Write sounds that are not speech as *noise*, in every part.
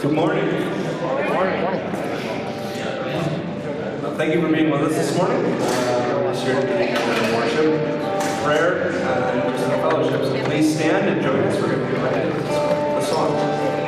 Good morning. Uh, Thank you for being with us this morning. Uh, This year to worship, prayer, and just fellowship. So please stand and join us. We're going to be ready the song.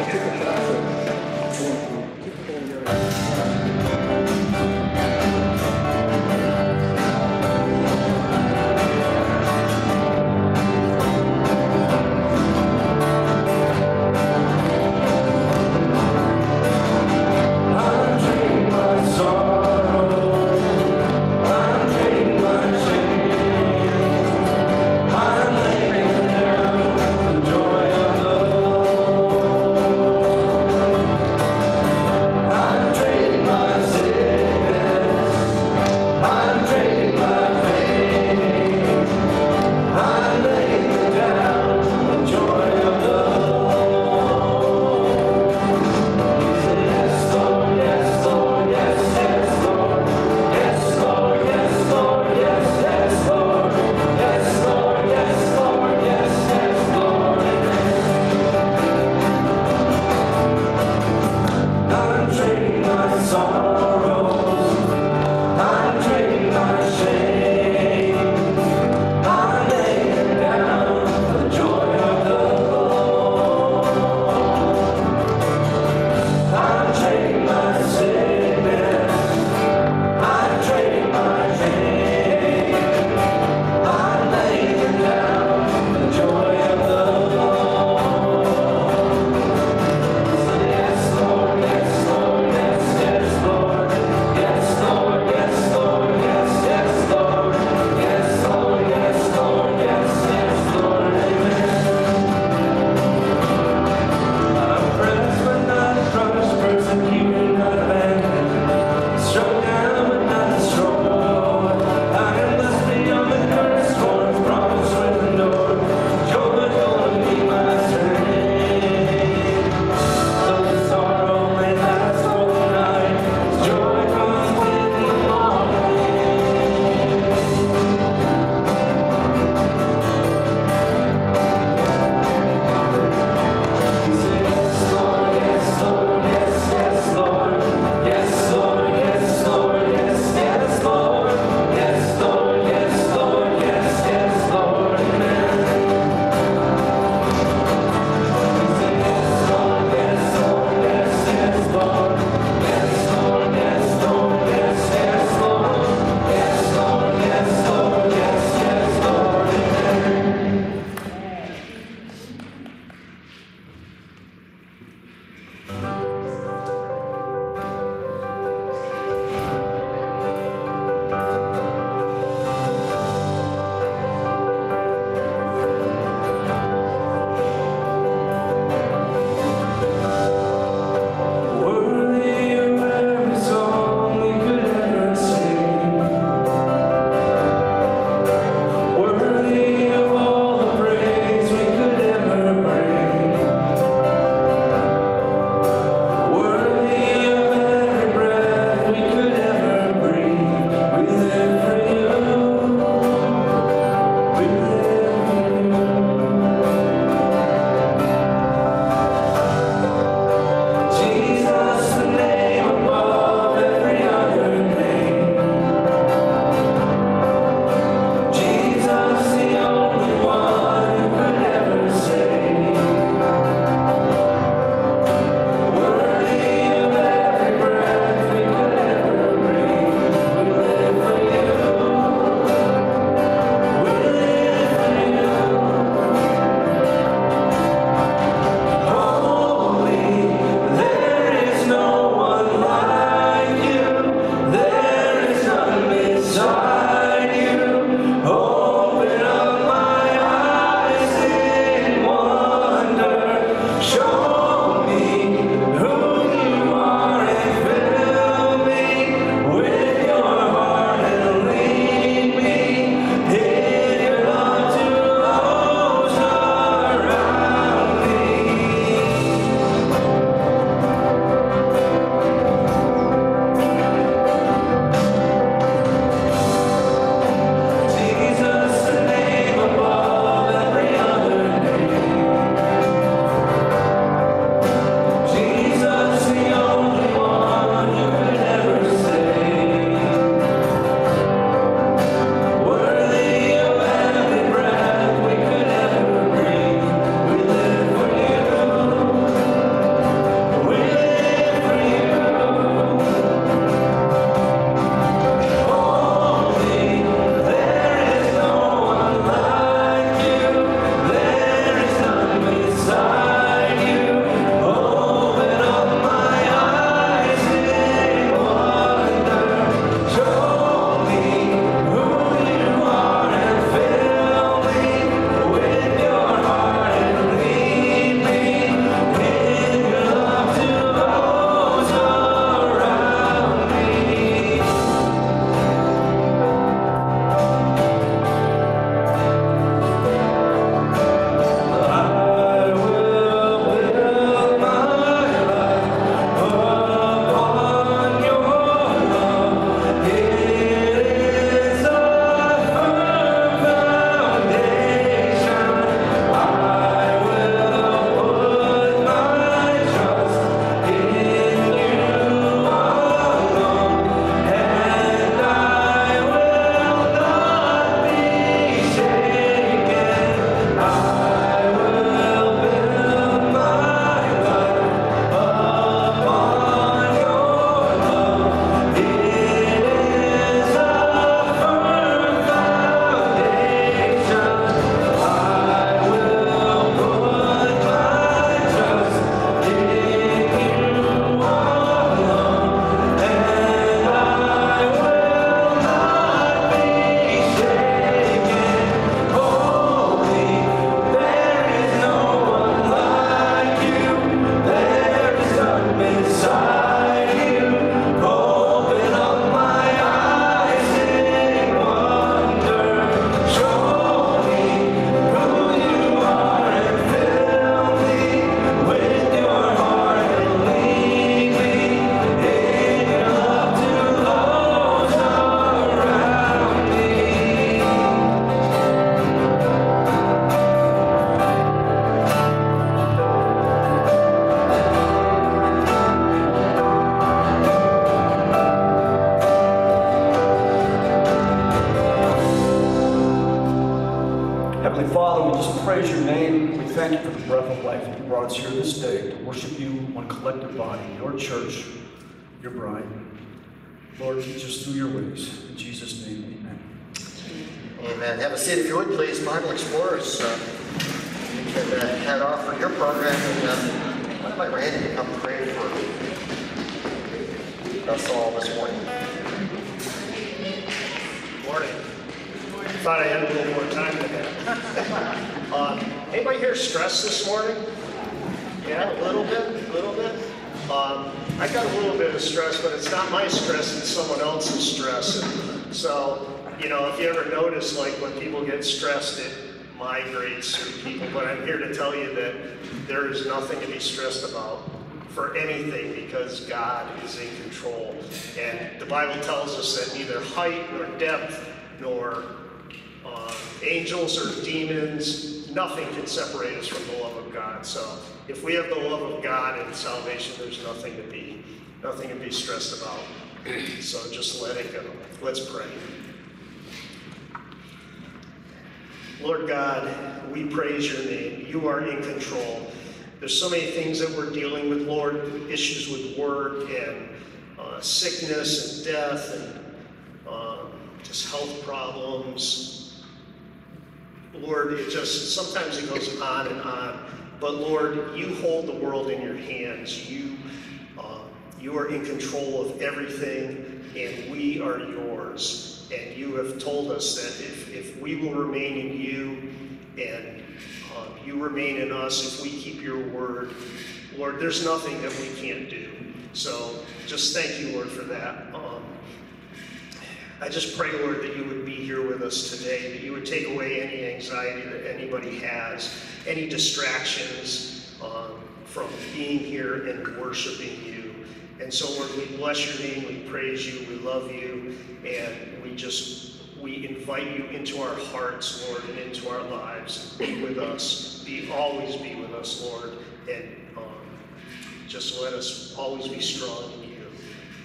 Body, your church, your bride. Lord, teach us through your ways. In Jesus' name, amen. Amen. Have a seat if you would, please. Bible Explorers, uh, you can uh, head off for your program. And uh, I invite Randy to come pray for us all this morning. Good Morning. Thought I had a little more time than that. *laughs* Um, Anybody here stressed this morning? Yeah, a little bit, a little bit. Um, I got a little bit of stress, but it's not my stress, it's someone else's stress. And So, you know, if you ever notice, like when people get stressed, it migrates through people. But I'm here to tell you that there is nothing to be stressed about for anything because God is in control. And the Bible tells us that neither height nor depth nor uh, angels or demons, nothing can separate us from the love of God. So if we have the love of God and salvation, there's nothing to be nothing to be stressed about. So just let it go. Let's pray. Lord God, we praise your name. You are in control. There's so many things that we're dealing with, Lord, issues with work and uh, sickness and death and um, just health problems. Lord, it just, sometimes it goes on and on. But Lord, you hold the world in your hands. You, uh, you are in control of everything, and we are yours. And you have told us that if, if we will remain in you and um, you remain in us, if we keep your word, Lord, there's nothing that we can't do. So just thank you, Lord, for that. I just pray, Lord, that you would be here with us today, that you would take away any anxiety that anybody has, any distractions um, from being here and worshiping you. And so, Lord, we bless your name, we praise you, we love you, and we just we invite you into our hearts, Lord, and into our lives. Be with us. Be always be with us, Lord, and um, just let us always be strong in you.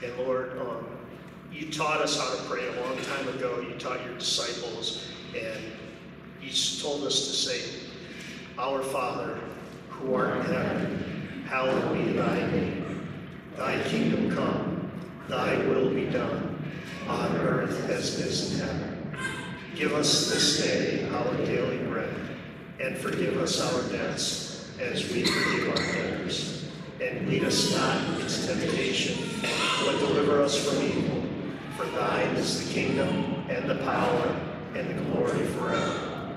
And Lord, um, you taught us how to pray a long time ago. You taught your disciples, and you told us to say, Our Father, who art in heaven, hallowed be thy name. Thy kingdom come, thy will be done, on earth as it is in heaven. Give us this day our daily bread, and forgive us our debts as we forgive our debtors. And lead us not into temptation, but deliver us from evil. For thine is the kingdom, and the power, and the glory forever.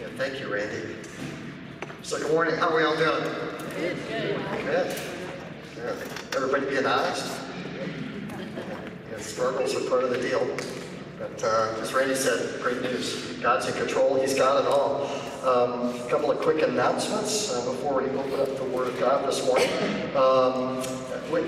Yeah, thank you, Randy. So good morning. How are we all doing? Good. Good. Good. Everybody being honest? Yeah, struggles are part of the deal. But uh, as Randy said, great news. God's in control. He's got it all. Um, a couple of quick announcements uh, before we open up the Word of God this morning. Um,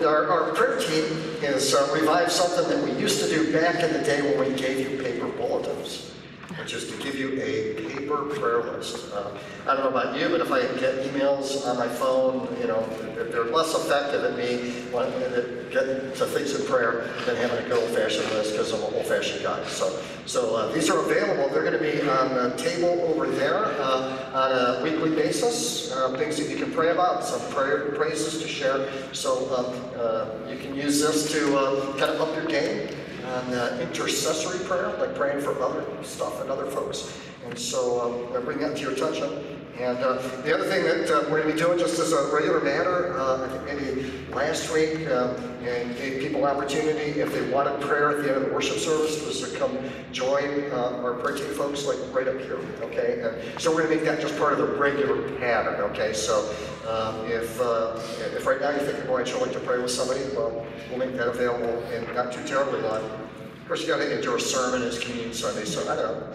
our, our prayer team has uh, revived something that we used to do back in the day when we gave you paper bulletins which is to give you a paper prayer list. Uh, I don't know about you, but if I get emails on my phone, you know, they're, they're less effective at me when it get to things in prayer than having a good old-fashioned list because I'm an old-fashioned guy. So, so uh, these are available. They're going to be on the table over there uh, on a weekly basis. Uh, things that you can pray about, some prayer praises to share. So um, uh, you can use this to kind of up your game on uh, intercessory prayer, like praying for other stuff and other folks. And so um, I bring that to your attention. And uh, the other thing that uh, we're going to be doing just as a regular matter, uh, I think maybe last week, uh, and gave people opportunity if they wanted prayer at the end of the worship service, was to come join uh, our prayer team folks like right up here, okay? And so we're going to make that just part of the regular pattern, okay? So um, if, uh, if right now you think, boy, I'd sure like to pray with somebody, well, we'll make that available in not too terribly long. Of course, you got to endure a sermon as Communion Sunday, so I don't know,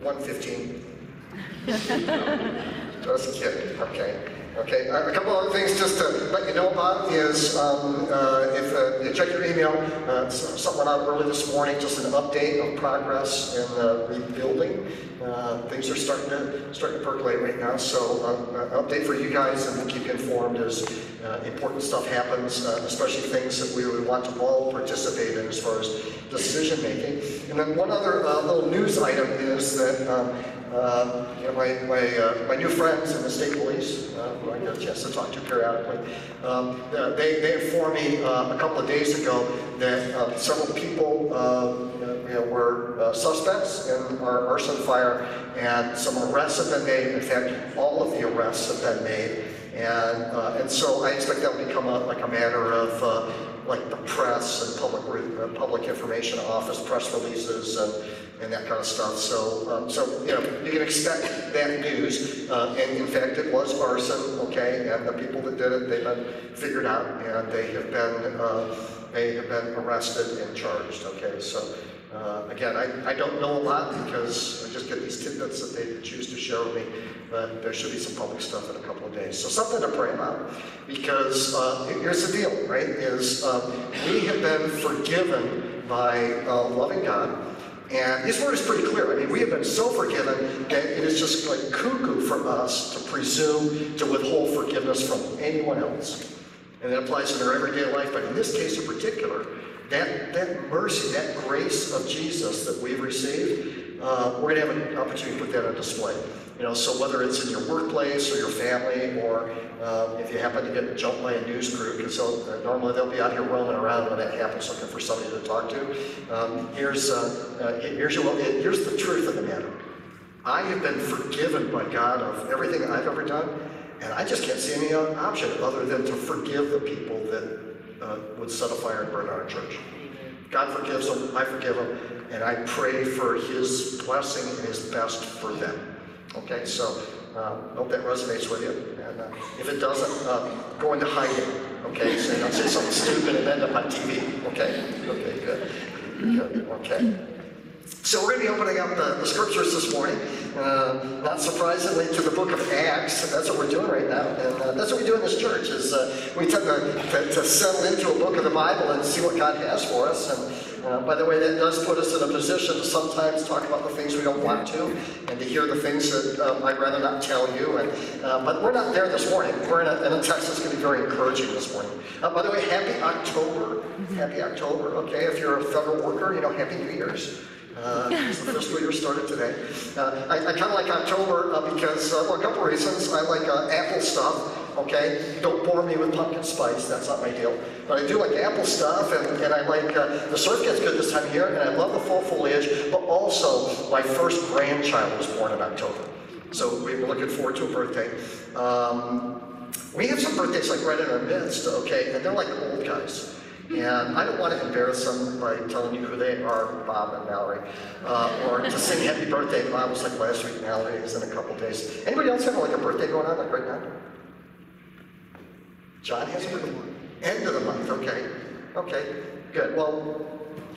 115. *laughs* Just kidding, okay. Okay, a couple other things just to let you know about is um, uh, if uh, you check your email, uh, something went out early this morning, just an update of progress in the rebuilding. Uh, things are starting to starting to percolate right now, so an update for you guys, and keep you informed as uh, important stuff happens, uh, especially things that we would want to all participate in as far as decision making. And then one other uh, little news item is that um, know, my, my, uh, my new friends in the state police, uh, who I get a chance to talk to periodically, um, uh, they, they informed me uh, a couple of days ago that uh, several people uh, you know, were uh, suspects in our arson fire, and some arrests have been made. In fact, all of the arrests have been made. And, and so I expect that will become a, like a matter of like the press and public, uh, public information office, press releases and, and that kind of stuff. So, um, so, you know, you can expect that news. Uh, and in fact, it was arson, okay? And the people that did it, they've been figured out and they have been, uh, they have been arrested and charged, okay? So, uh, again, I, I don't know a lot because I just get these tidbits that they choose to share with me, but there should be some public stuff in a couple of days. So something to pray about because uh, here's the deal, right? Is um, we have been forgiven by uh, loving God. And his word is pretty clear. I mean, we have been so forgiven that it is just like cuckoo for us to presume to withhold forgiveness from anyone else. And it applies in our everyday life, but in this case in particular, that, that mercy, that grace of Jesus that we've received, uh, we're going to have an opportunity to put that on display. You know, so whether it's in your workplace or your family, or uh, if you happen to get jumped by a news crew, because uh, normally they'll be out here roaming around when that happens, looking for somebody to talk to. Um, here's uh, uh, here's your, here's the truth of the matter. I have been forgiven by God of everything I've ever done, and I just can't see any option other than to forgive the people that uh, would set a fire and burn our church. God forgives them, I forgive them, and I pray for His blessing and His best for them. Okay, so uh, hope that resonates with you. And uh, if it doesn't, uh, go into hiding. Okay, so don't say something stupid and end up on TV. Okay, okay, good, good, okay. So we're going to be opening up the, the scriptures this morning, uh, not surprisingly, to the book of Acts. That's what we're doing right now, and uh, that's what we do in this church. Is uh, we tend to, to, to settle into a book of the Bible and see what God has for us. And uh, by the way, that does put us in a position to sometimes talk about the things we don't want to, and to hear the things that um, I'd rather not tell you. And uh, but we're not there this morning. We're in a, in a text that's going to be very encouraging this morning. By the way, happy October. Happy October. Okay, if you're a federal worker, you know, happy New Year's. Uh, the fiscal year started today. Uh, I, I kind of like October uh, because, uh, well, a couple reasons. I like uh, apple stuff, okay? Don't bore me with pumpkin spice, that's not my deal. But I do like apple stuff, and, and I like, uh, the surf gets good this time of year, and I love the fall foliage, but also my first grandchild was born in October. So we were looking forward to a birthday. Um, we have some birthdays like right in our midst, okay? And they're like old guys. And I don't want to embarrass them by telling you who they are, Bob and Mallory, uh, or to sing happy birthday. Bob was like last week, Mallory is in a couple days. Anybody else have like a birthday going on like right now? John has a birthday. End of the month, okay. Okay, good. Well,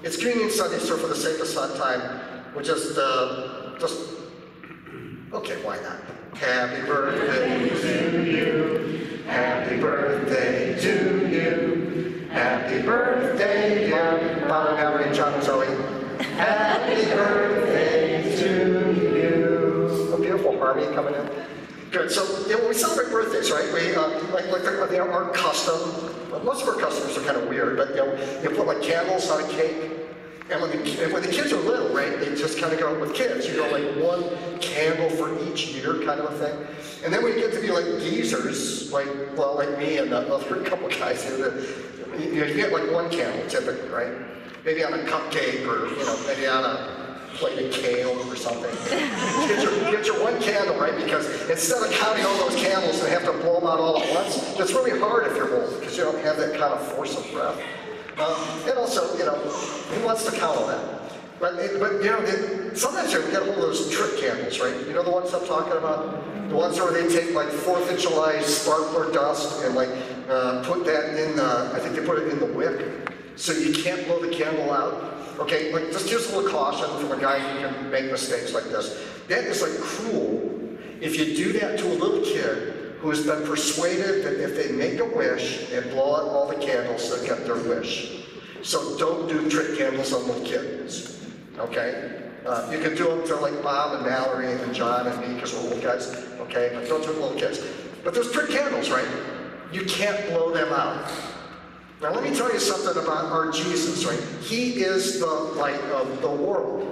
it's Communion Sunday, so for the sake of sun time, we'll just, uh, just, okay, why not? Happy birthday to you. Happy birthday to you. Happy birthday, dear and Mallory and and Zoe. Happy birthday to you. A beautiful harmony coming in. Good. So you know, we celebrate birthdays, right? We uh, like like they are custom. Most of our customers are kind of weird, but you know, you put like candles on a cake. And when the, ki- when the kids are little, right, they just kind of go with kids. You go like one candle for each year, kind of a thing. And then when you get to be like geezers, like well, like me and the other *laughs* couple guys here, you, you get like one candle typically, right? Maybe on a cupcake or you know maybe on a plate of kale or something. *laughs* get, your, get your one candle, right? Because instead of counting all those candles and have to blow them out all at once, it's really hard if you're old because you don't have that kind of force of breath. Um, and also, you know, who wants to count on that? But, it- but you know, it, sometimes you get hold of those trick candles, right? You know the ones I'm talking about? The ones where they take like Fourth of July sparkler dust and like uh, put that in the, I think they put it in the wick, so you can't blow the candle out. Okay, like just here's a little caution from a guy who can make mistakes like this. That is like cruel. If you do that to a little kid who has been persuaded that if they make a wish and blow out all the candles, they'll get their wish. So don't do trick candles on little kids. Okay? Uh, you can do them to like Bob and Mallory and John and me because we're old guys. Okay? But don't do it to little kids. But there's trick candles, right? You can't blow them out. Now, let me tell you something about our Jesus, right? He is the light of the world.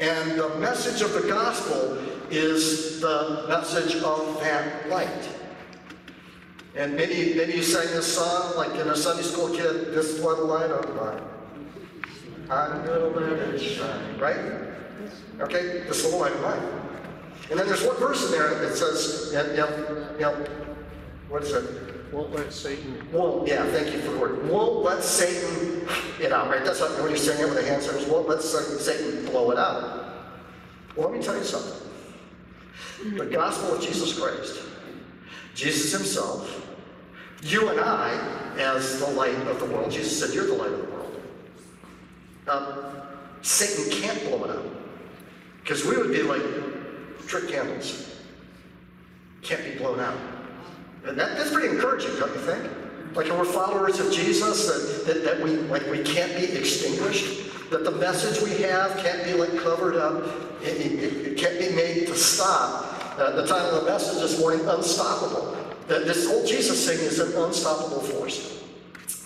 And the message of the gospel is the message of that light. And many, you sang this song like in a Sunday school kid, this little light of mine. I'm gonna let it shine, right? Okay, this little light of mine. And then there's one verse in there that says, yep, yep. What is it? Won't let Satan. Won't, yeah, thank you for the word. Won't let Satan it out, right? That's what, when you're saying it with the hand signals, won't let Satan blow it out. Well, let me tell you something. The gospel of Jesus Christ, Jesus himself, you and I as the light of the world, Jesus said, You're the light of the world. Um, Satan can't blow it out. Because we would be like trick candles. Can't be blown out. That, that's pretty encouraging, don't you think? Like we're followers of Jesus, that, that, that we like we can't be extinguished, that the message we have can't be like covered up, it, it, it can't be made to stop. Uh, the title of the message this morning, Unstoppable. That this whole Jesus thing is an unstoppable force.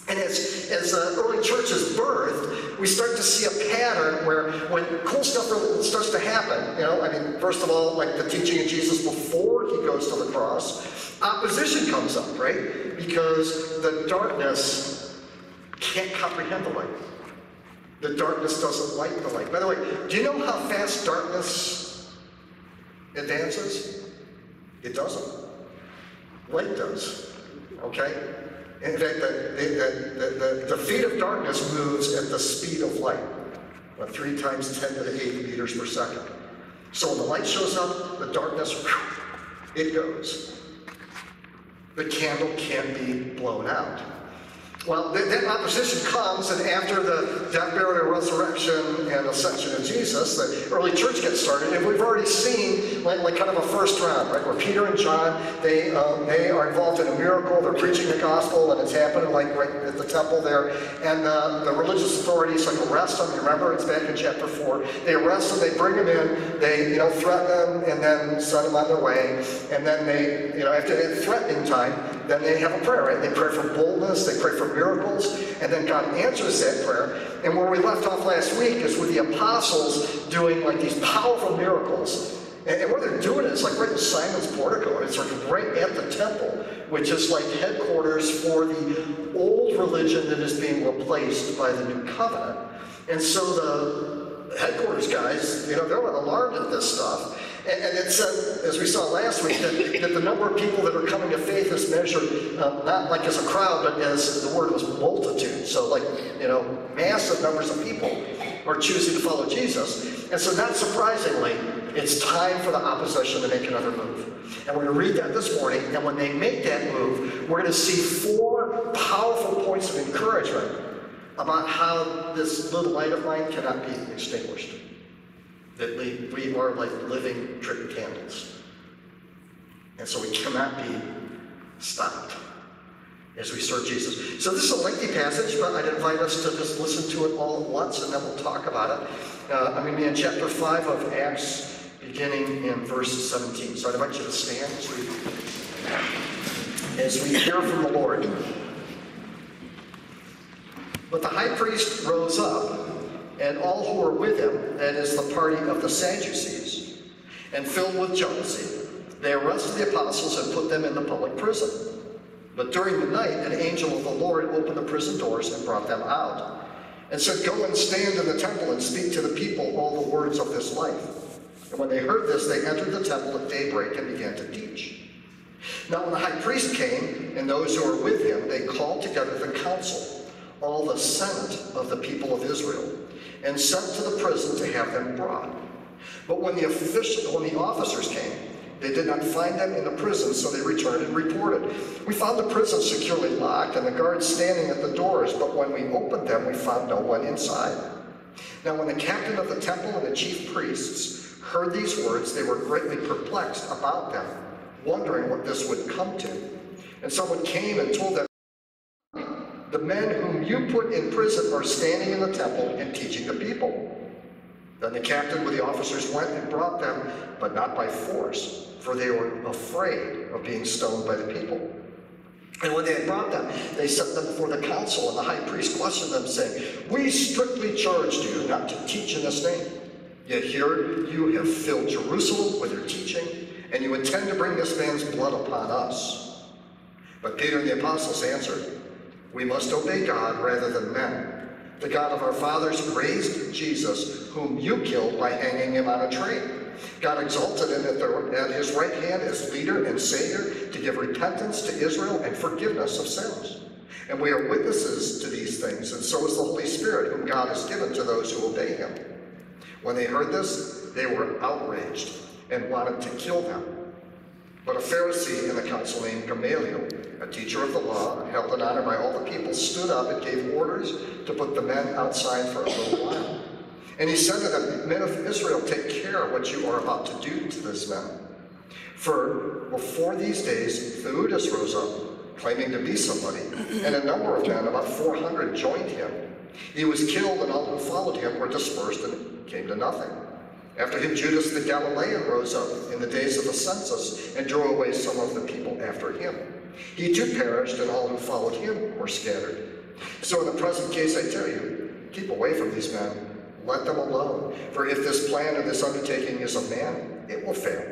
And as, as the early church is birthed, we start to see a pattern where when cool stuff really starts to happen, you know, I mean, first of all, like the teaching of Jesus before he goes to the cross, opposition comes up, right? Because the darkness can't comprehend the light. The darkness doesn't like the light. By the way, do you know how fast darkness advances? It doesn't. Light does. Okay? In fact, the, the, the, the, feet of darkness moves at the speed of light, about three times 10 to the 8 meters per second. So when the light shows up, the darkness, it goes. The candle can't be blown out. Well, that, that opposition comes, and after the death, burial, resurrection, and ascension of Jesus, the early church gets started, and we've already seen like, like kind of a first round, right? Where Peter and John, they um, they are involved in a miracle. They're preaching the gospel, and it's happening like right at the temple there. And uh, the religious authorities like arrest them. You remember it's back in chapter four. They arrest them. They bring them in. They you know threaten them, and then send them on their way. And then they you know after that threatening time, then they have a prayer. Right? They pray for boldness. They pray for miracles, and then God answers that prayer. And where we left off last week is with the apostles doing like these powerful miracles. And, and what they're doing is like right in Solomon's portico. And it's like right at the temple, which is like headquarters for the old religion that is being replaced by the new covenant. And so the headquarters guys, you know, they're alarmed at this stuff. And, and it said, as we saw last week, that, that the number of people that are coming to faith is measured uh, not like as a crowd, but as the word was multitude. So, like, you know, massive numbers of people are choosing to follow Jesus. And so, not surprisingly, it's time for the opposition to make another move. And we're going to read that this morning. And when they make that move, we're going to see four powerful points of encouragement about how this little light of mine cannot be extinguished that we, we are like living trick candles. And so we cannot be stopped as we serve Jesus. So this is a lengthy passage, but I'd invite us to just listen to it all at once and then we'll talk about it. Uh, I'm going to be in chapter 5 of Acts, beginning in verse 17. So I'd invite you to stand as we, as we hear from the Lord. But the high priest rose up and all who were with him, that is the party of the Sadducees, and filled with jealousy, they arrested the apostles and put them in the public prison. But during the night, an angel of the Lord opened the prison doors and brought them out, and said, Go and stand in the temple and speak to the people all the words of this life. And when they heard this, they entered the temple at daybreak and began to teach. Now, when the high priest came, and those who were with him, they called together the council, all the senate of the people of Israel and sent to the prison to have them brought. But when the, official, when the officers came, they did not find them in the prison, so they returned and reported. We found the prison securely locked and the guards standing at the doors, but when we opened them, we found no one inside. Now, when the captain of the temple and the chief priests heard these words, they were greatly perplexed about them, wondering what this would come to. And someone came and told them, the men whom you put in prison are standing in the temple and teaching the people. Then the captain with the officers went and brought them, but not by force, for they were afraid of being stoned by the people. And when they had brought them, they set them before the council, and the high priest questioned them, saying, We strictly charged you not to teach in this name. Yet here you have filled Jerusalem with your teaching, and you intend to bring this man's blood upon us. But Peter and the apostles answered, We must obey God rather than men. The God of our fathers raised Jesus, whom you killed by hanging him on a tree. God exalted him at, the, at his right hand as leader and savior to give repentance to Israel and forgiveness of sins. And we are witnesses to these things, and so is the Holy Spirit, whom God has given to those who obey him. When they heard this, they were outraged and wanted to kill them. But a Pharisee in the council named Gamaliel, a teacher of the law, held in honor by all the people, stood up and gave orders to put the men outside for a little while. And he said to them, Men of Israel, take care what you are about to do to this man. For before these days, Theudas rose up, claiming to be somebody, and a number of men, about 400, joined him. He was killed, and all who followed him were dispersed and came to nothing. After him, Judas the Galilean rose up in the days of the census and drew away some of the people after him. He too perished, and all who followed him were scattered. So in the present case, I tell you, keep away from these men. Let them alone. For if this plan or this undertaking is of man, it will fail.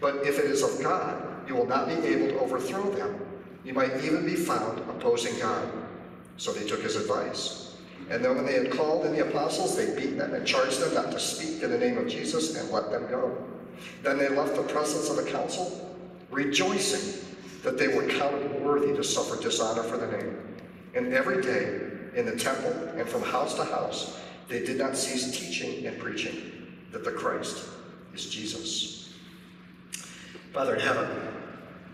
But if it is of God, you will not be able to overthrow them. You might even be found opposing God. So they took his advice. And then when they had called in the apostles, they beat them and charged them not to speak in the name of Jesus and let them go. Then they left the presence of the council, rejoicing that they were counted worthy to suffer dishonor for the name. And every day in the temple and from house to house, they did not cease teaching and preaching that the Christ is Jesus. Father in heaven,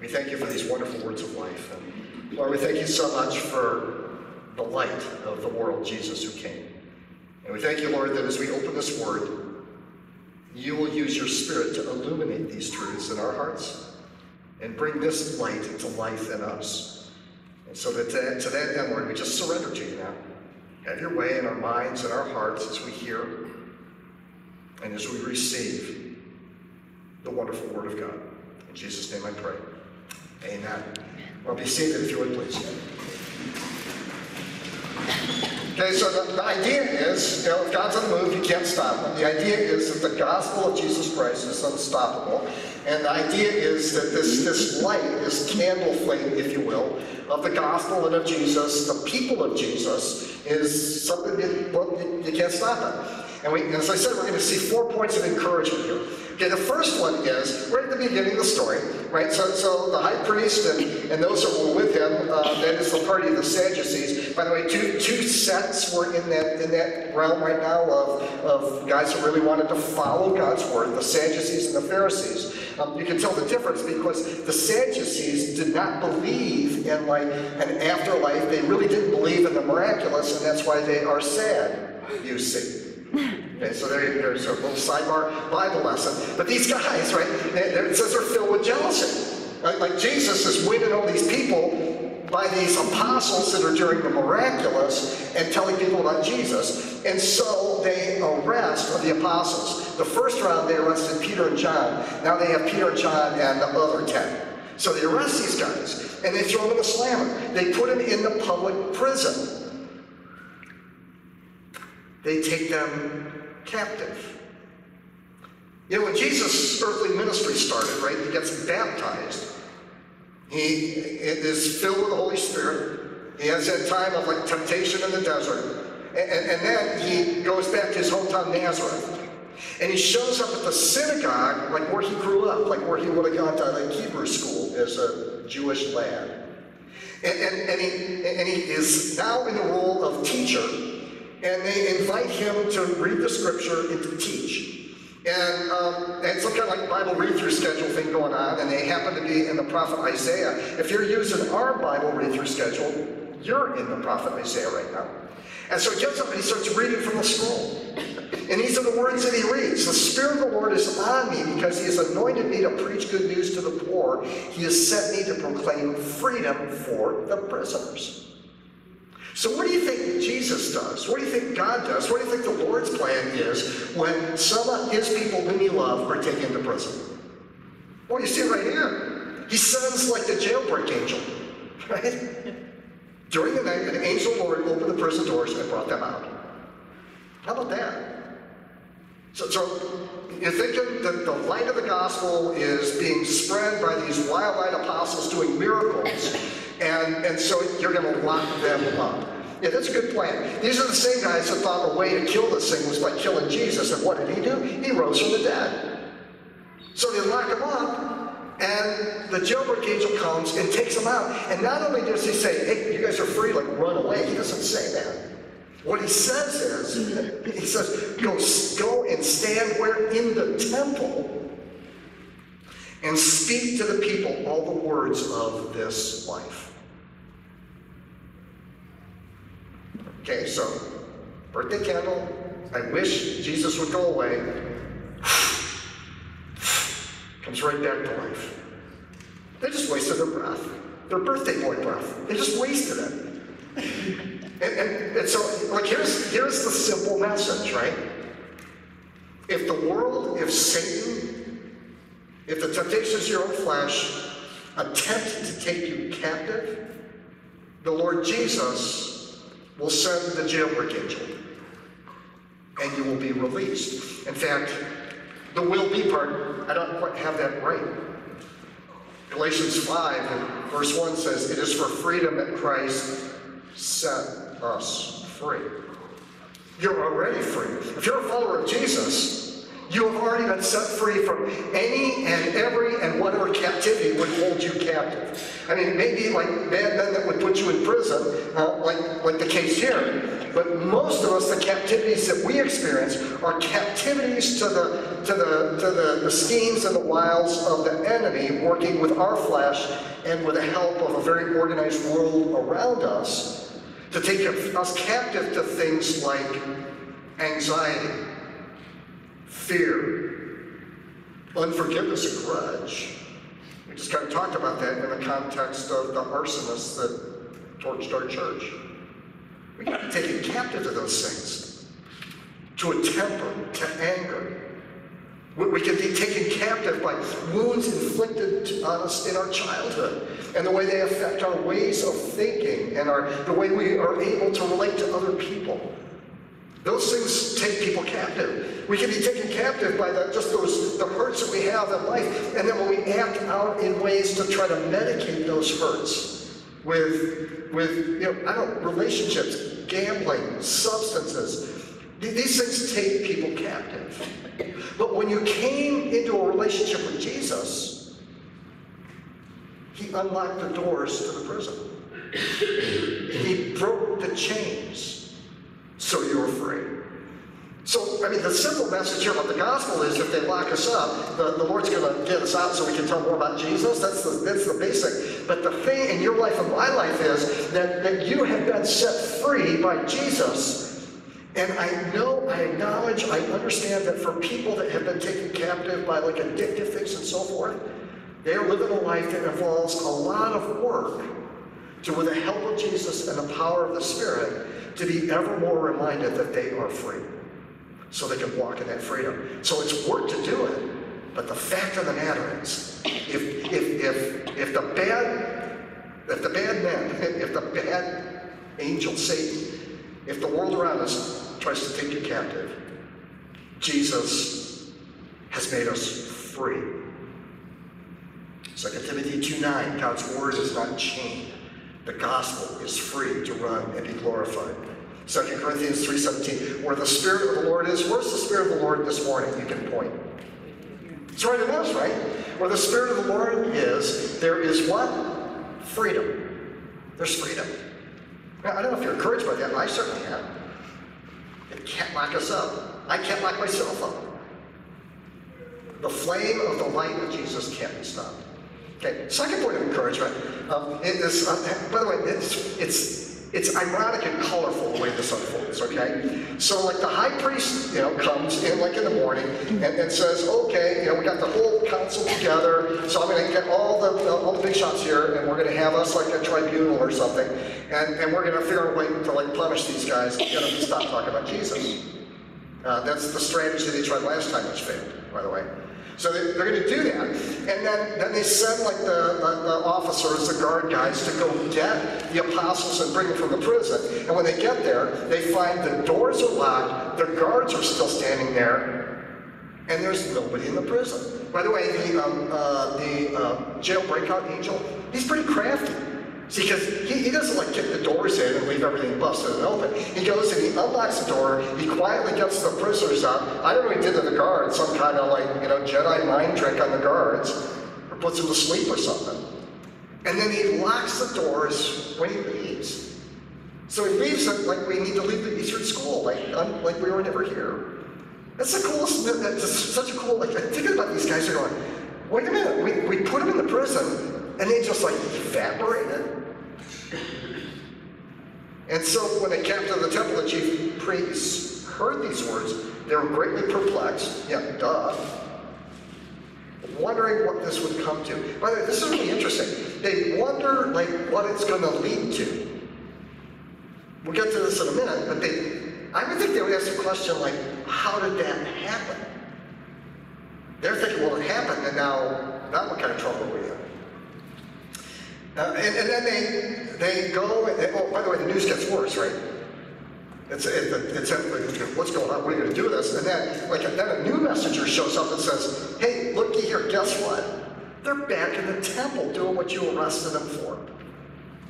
we thank you for these wonderful words of life. And Lord, we thank you so much for the light of the world, Jesus, who came. And we thank you, Lord, that as we open this word, you will use your Spirit to illuminate these truths in our hearts and bring this light to life in us. And so that to, to that end, Lord, we just surrender to you now. Have your way in our minds and our hearts as we hear and as we receive the wonderful Word of God. In Jesus' name I pray. Amen. Well, be seated if you would, please. Okay, so the, the, idea is, you know, if God's move, you can't stop him. The idea is that the gospel of Jesus Christ is unstoppable. And the idea is that this, this light, this candle flame, if you will, of the gospel and of Jesus, the people of Jesus, is something that well, you, you can't stop it. And we, as I said, we're going to see four points of encouragement here. Okay, the first one is right at the beginning of the story, right? So, so the high priest and, and those that were with him, uh, that is the party of the Sadducees. By the way, two two sets were in that in that realm right now of, of guys who really wanted to follow God's word, the Sadducees and the Pharisees. Um, you can tell the difference because the Sadducees did not believe in like an afterlife. They really didn't believe in the miraculous, and that's why they are sad. You see. *laughs* Okay, so there, there's a little sidebar Bible lesson. But these guys, right, it says they're filled with jealousy. Right? Like Jesus is winning all these people by these apostles that are doing the miraculous and telling people about Jesus. And so they arrest the apostles. The first round they arrested Peter and John. Now they have Peter and John and the other ten. So they arrest these guys and they throw them in the slammer. They put them in the public prison they take them captive. You know, when Jesus' earthly ministry started, right, he gets baptized. He is filled with the Holy Spirit. He has that time of like temptation in the desert. And, and, and then he goes back to his hometown Nazareth. And he shows up at the synagogue, like where he grew up, like where he would have gone to like Hebrew school as a Jewish lad. And, and, and, he, and he is now in the role of teacher and they invite him to read the scripture and to teach. And, um, and some kind of like Bible read-through schedule thing going on, and they happen to be in the prophet Isaiah. If you're using our Bible read-through schedule, you're in the prophet Isaiah right now. And so he gets up and he starts reading from the scroll. And these are the words that he reads. The Spirit of the Lord is on me because he has anointed me to preach good news to the poor. He has sent me to proclaim freedom for the prisoners. So what do you think Jesus does? What do you think God does? What do you think the Lord's plan is when some of his people whom he loves are taken to prison? Well, you see right here. He sends like the jailbreak angel. Right? During the night, an angel Lord opened the prison doors and brought them out. How about that? So, so you're thinking that the light of the gospel is being spread by these wild-eyed apostles doing miracles, and, and so you're going to lock them up. Yeah, that's a good plan. These are the same guys that thought a way to kill this thing was by killing Jesus, and what did he do? He rose from the dead. So they lock him up, and the jailbreak angel comes and takes him out. And not only does he say, hey, you guys are free, like run away, he doesn't say that. What he says is, *laughs* he says, go, go and stand where? In the temple and speak to the people all the words of this life. Okay, so birthday candle, I wish Jesus would go away. Comes right back to life. They just wasted their breath, their birthday boy breath. They just wasted it. And, and, and, so, like, here's, here's the simple message, right? If the world, if Satan, if the temptations of your own flesh attempt to take you captive, the Lord Jesus will send the jailbreak angel and you will be released. In fact, the will be part, I don't quite have that right. Galatians 5, verse 1 says, It is for freedom that Christ set us free. You're already free. If you're a follower of Jesus, you have already been set free from any and every and whatever captivity would hold you captive. I mean, maybe like bad men that would put you in prison, uh, like, like the case here. But most of us, the captivities that we experience are captivities to the to the to the, the schemes and the wiles of the enemy working with our flesh and with the help of a very organized world around us to take us captive to things like anxiety, fear, unforgiveness, and grudge. We just kind of talked about that in the context of the arsonists that torched our church. We can be taken captive to those things, to a temper, to anger, we can be taken captive by wounds inflicted on us in our childhood and the way they affect our ways of thinking and our, the way we are able to relate to other people. Those things take people captive. We can be taken captive by the, just those the hurts that we have in life, and then when we act out in ways to try to medicate those hurts with with you know I don't relationships, gambling, substances, these things take people captive. But when you came into a relationship with Jesus, he unlocked the doors to the prison. He broke the chains so you're free. So, I mean, the simple message here about the gospel is if they lock us up, the, the Lord's going to get us out so we can tell more about Jesus. That's the, that's the basic. But the thing in your life and my life is that, that you have been set free by Jesus and I know, I acknowledge, I understand that for people that have been taken captive by like addictive things and so forth, they are living a life that involves a lot of work to, with the help of Jesus and the power of the Spirit, to be ever more reminded that they are free. So they can walk in that freedom. So it's work to do it. But the fact of the matter is, if, if, if, if the bad, if the bad men, *laughs* if the bad angel Satan, if the world around us tries to take you captive, Jesus has made us free. 2 Timothy 2.9, God's word is not chained. The gospel is free to run and be glorified. 2 Corinthians 3.17, where the Spirit of the Lord is, where's the Spirit of the Lord this morning? You can point. It's right in us, right? Where the Spirit of the Lord is, there is what? Freedom. There's freedom. Now, I don't know if you're encouraged by that. I certainly am. It can't lock us up. I can't lock myself up. The flame of the light of Jesus can't be stopped. Okay, second point of encouragement um, is, uh, by the way, it's, it's it's ironic and colorful the way this unfolds, okay? So like the high priest, you know, comes in like in the morning and, and says, okay, you know, we got the whole council together, so I'm gonna get all the, all the big shots here and we're gonna have us like a tribunal or something, and, and we're gonna figure out a way to like punish these guys and get them to stop talking about Jesus. Uh, that's the strategy they tried last time, which failed, by the way. So they, they're going to do that. And then, then they send like the, the, the officers, the guard guys, to go get the apostles and bring them from the prison. And when they get there, they find the doors are locked, the guards are still standing there, and there's nobody in the prison. By the way, the, um, uh, the uh, jail breakout angel, he's pretty crafty. See, because he, he doesn't like kick the doors in and leave everything busted and open. He goes and he unlocks the door, he quietly gets the prisoners out. I don't know what he did to the guards, some kind of like, you know, Jedi mind trick on the guards, or puts them to sleep or something. And then he locks the doors when he leaves. So he leaves it like we need to leave the Eastford School, like, un, like we were never here. That's the coolest, that's such a cool, like, thinking about these guys are going, wait a minute, we, we put them in the prison, and they just like evaporated. And so when the captain of the temple, the chief priests, heard these words, they were greatly perplexed. Yeah, duh. Wondering what this would come to. By the way, this is really interesting. They wonder like what it's going to lead to. We'll get to this in a minute, but they, I would think they would ask the question like, how did that happen? They're thinking, well, it happened, and now, now what kind of trouble are we in? Uh, and, and then they they go. And they, oh, by the way, the news gets worse, right? It's it, it's, it's what's going on? What are you going to do with this? And then like then a new messenger shows up and says, "Hey, looky here. Guess what? They're back in the temple doing what you arrested them for.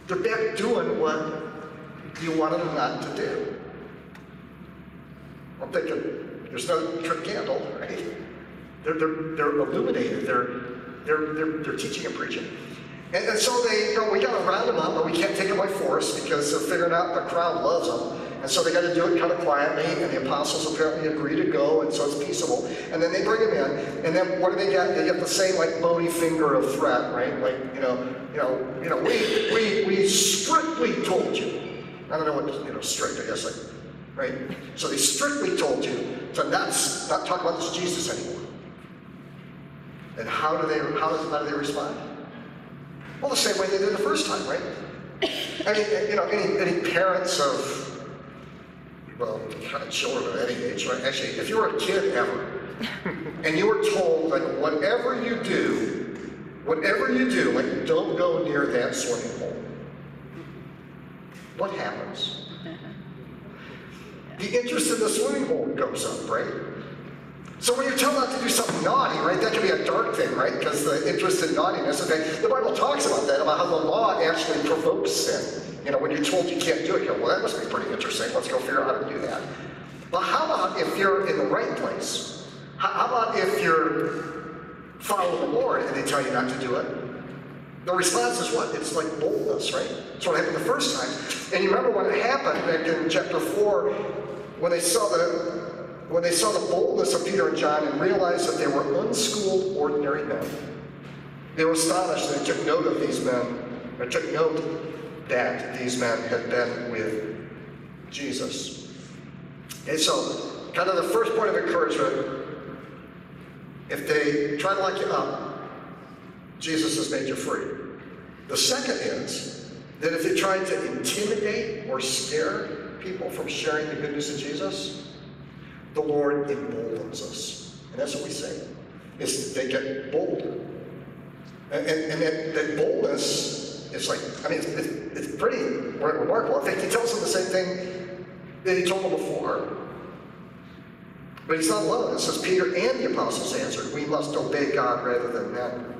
They're back doing what you wanted them not to do." I'm thinking, there's no trick candle, right? They're, they're, they're illuminated. They're, they're, they're, they're teaching and preaching. And, and so they go, we got to round them up, but we can't take them by force because they're figuring out the crowd loves them. And so they got to do it kind of quietly, and the apostles apparently agree to go, and so it's peaceable. And then they bring them in, and then what do they get? They get the same like bony finger of threat, right? Like you know, you know, you know, we we we strictly told you. I don't know what you know, strict. I guess like, right? So they strictly told you to not not talk about this Jesus anymore. And how do they how, how do they respond? Well, the same way they did the first time, right? Mean, you know, any, any parents of, well, kind of children of any age, right? Actually, if you were a kid ever, and you were told, like, whatever you do, whatever you do, like, don't go near that swimming hole, what happens? Uh-huh. The interest in the swimming hole goes up, right? So when you're told not to do something naughty, right, that can be a dark thing, right? Because the interest in naughtiness, okay, the Bible talks about that, about how the law actually provokes sin. You know, when you're told you can't do it, you go, well, that must be pretty interesting. Let's go figure out how to do that. But how about if you're in the right place? How, about if you're following the Lord and they tell you not to do it? The response is what? It's like boldness, right? That's what happened the first time. And you remember when it happened back in chapter 4, when they saw the when they saw the boldness of Peter and John and realized that they were unschooled, ordinary men, they were astonished and they took note of these men, or took note that these men had been with Jesus. Okay, so kind of the first point of encouragement, if they try to lock you up, Jesus has made you free. The second is that if they try to intimidate or scare people from sharing the good news of Jesus, the Lord emboldens us. And that's what we say, is that they get bolder. And, and, and that, that, boldness is like, I mean, it's, it's, it's pretty remarkable. In he tells them the same thing that he told them before. But he's not alone. It says, Peter and the apostles answered, We must obey God rather than men.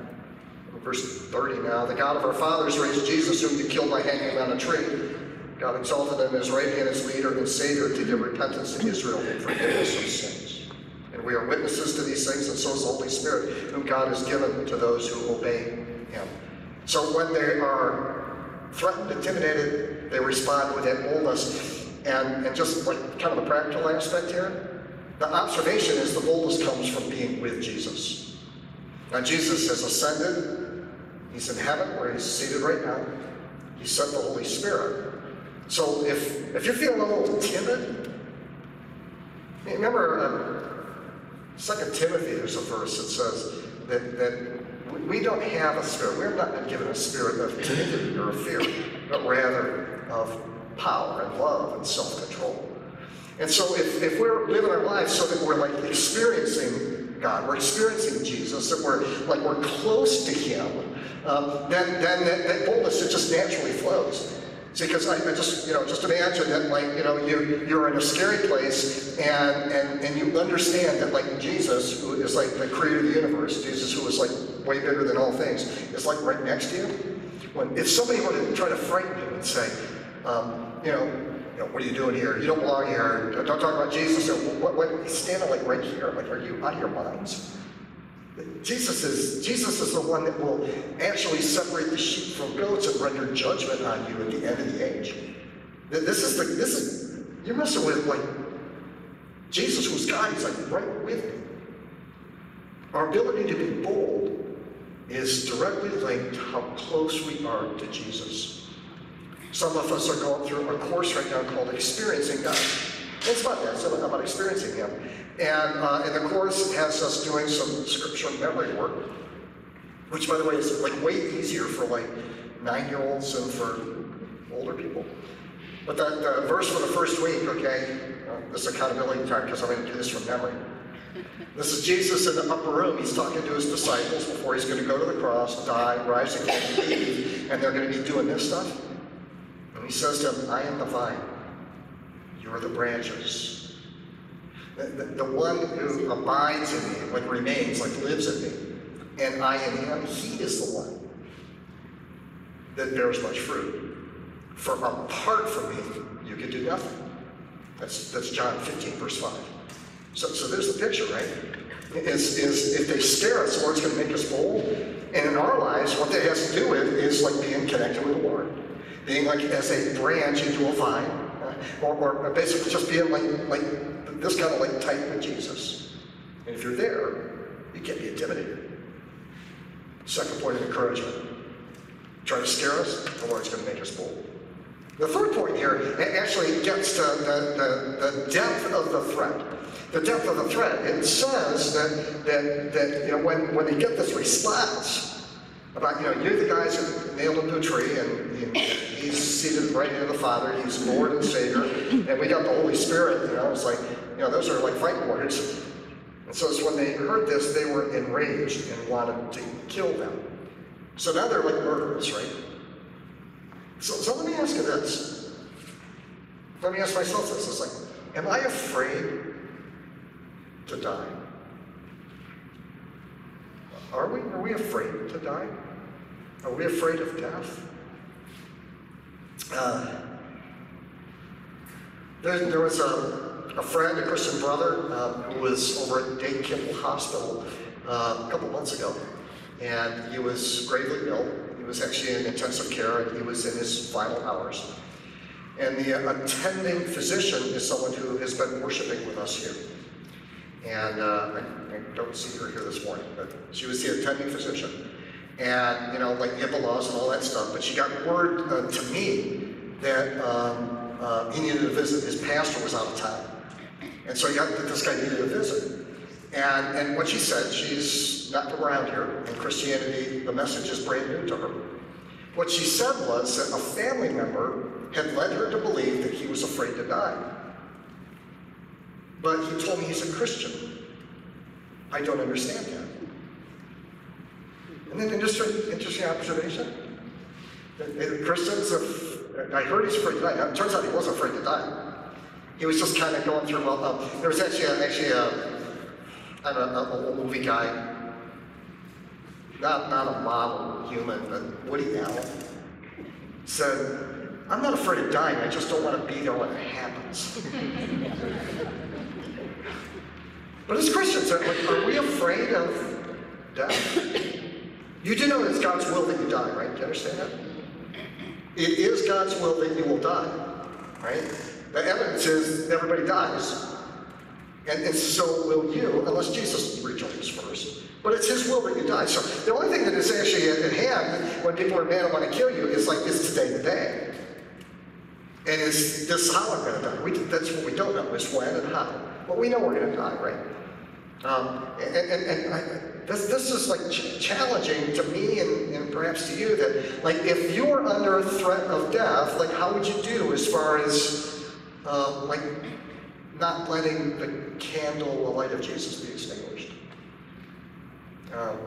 Verse 30 now, the God of our fathers raised Jesus, whom you killed by hanging him on a tree. God exalted him as right hand as leader and savior to give repentance to Israel and forgiveness of sins. And we are witnesses to these things, and so is the Holy Spirit, whom God has given to those who obey him. So when they are threatened, intimidated, they respond with that boldness. And, and just like kind of the practical aspect here, the observation is the boldness comes from being with Jesus. Now Jesus has ascended. He's in heaven where he's seated right now. He sent the Holy Spirit. So if, if you're feeling a little timid, remember uh, 2 Timothy, there's a verse that says that, that we don't have a spirit. We're not given a spirit of timidity or fear, but rather of power and love and self-control. And so if, if we're living our lives so that we're like experiencing God, we're experiencing Jesus, that we're like we're close to Him, um, then then that, that boldness it just naturally flows. See, because I, I just you know just imagine that like you know you you're in a scary place and and and you understand that like Jesus, who is like the creator of the universe, Jesus who is like way bigger than all things, is like right next to you. When if somebody were to try to frighten you and say, um, you know, you know, what are you doing here? You don't belong here. Don't talk about Jesus. What, what, he's standing like right here. Like, are you out of your minds? Jesus is Jesus is the one that will actually separate the sheep from goats and render judgment on you at the end of the age. This is the this is you're messing with like Jesus who's God. He's like right with me. Our ability to be bold is directly linked to how close we are to Jesus. Some of us are going through a course right now called Experiencing God. It's about that. It's about experiencing Him. And, uh, and the course has us doing some scripture memory work, which, by the way, is like way easier for like nine-year-olds and for older people. But that the verse for the first week, okay, uh, this is accountability time because I'm going to do this from memory. This is Jesus in the upper room. He's talking to his disciples before he's going to go to the cross, die, rise again, leave, and they're going to be doing this stuff. And he says to them, I am the vine. You are the branches. The, the, the one who abides in me, like remains, like lives in me, and I in him, he is the one that bears much fruit. For apart from me, you can do nothing. That's, that's John 15, verse 5. So, so there's the picture, right? Is, is if they scare us, the Lord's going to make us bold. And in our lives, what that has to do with is like being connected with the Lord. Being like as a branch into a vine. Or, or basically just being like, like this kind of like tight with Jesus. And if you're there, you can't be intimidated. Second point of encouragement. Try to scare us, the Lord's going to make us bold. The third point here actually gets to the, the, the depth of the threat. The depth of the threat. It says that, that, that you know, when, when they get this response about, you know, you're the guys who nailed him to a tree and he, he's seated right of the Father, he's Lord and Savior, and we got the Holy Spirit, you know, it's like, you know, those are like fight words. And so it's when they heard this, they were enraged and wanted to kill them. So now they're like murderers, right? So, so let me ask you this. Let me ask myself this. It's like, am I afraid to die? Are we? Are we afraid to die? Are we afraid of death? Uh, there, there was a, a friend, a Christian brother, uh, who was over at Day Kimball Hospital uh, a couple months ago, and he was gravely ill. He was actually in intensive care, and he was in his final hours. And the attending physician is someone who has been worshiping with us here. And uh, I, I don't see her here this morning, but she was the attending physician. And, you know, like HIPAA laws and all that stuff. But she got word uh, to me that um, uh, he needed a visit. His pastor was out of town. And so that this guy needed a visit. And, and what she said, she's not from around here. In Christianity, the message is brand new to her. What she said was that a family member had led her to believe that he was afraid to die. But he told me he's a Christian. I don't understand that. Isn't that an interesting, interesting observation? Christians, have, I heard he's afraid to die. It turns out he wasn't afraid to die. He was just kind of going through, well, um, there was actually, a, actually a, I don't a, a movie guy, not, not a model human, but Woody Allen, said, I'm not afraid of dying, I just don't want to be there when it happens. *laughs* but as Christians, are, like, are we afraid of death? You do know it's God's will that you die, right? Do you understand that? It is God's will that you will die, right? The evidence is everybody dies. And, and so will you, unless Jesus rejoins first. But it's his will that you die. So the only thing that is actually at, at hand when people are mad and want to kill you is like, is today the day? And is this how I'm going to die? We, that's what we don't know, is when and how. But we know we're going to die, right? Um, and and, and I, this, this is like ch- challenging to me and, and perhaps to you that, like, if you were under a threat of death, like, how would you do as far as, uh, like, not letting the candle, the light of Jesus be extinguished? Um,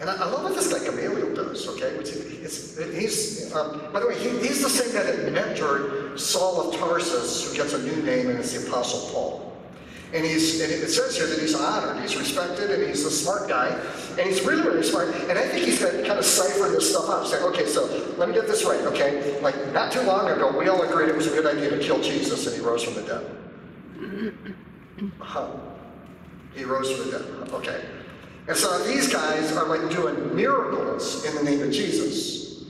and I, I love what this guy Gamaliel does, okay? Which is, he's, um, by the way, he, he's the same guy that mentored Saul of Tarsus, who gets a new name, and it's the Apostle Paul. And he's, and it says here that he's honored, he's respected, and he's a smart guy, and he's really, really smart. And I think he's kind of ciphering this stuff out, saying, okay, so let me get this right, okay? Like, not too long ago, we all agreed it was a good idea to kill Jesus, and he rose from the dead. Huh. He rose from the dead. Okay. And so these guys are like doing miracles in the name of Jesus.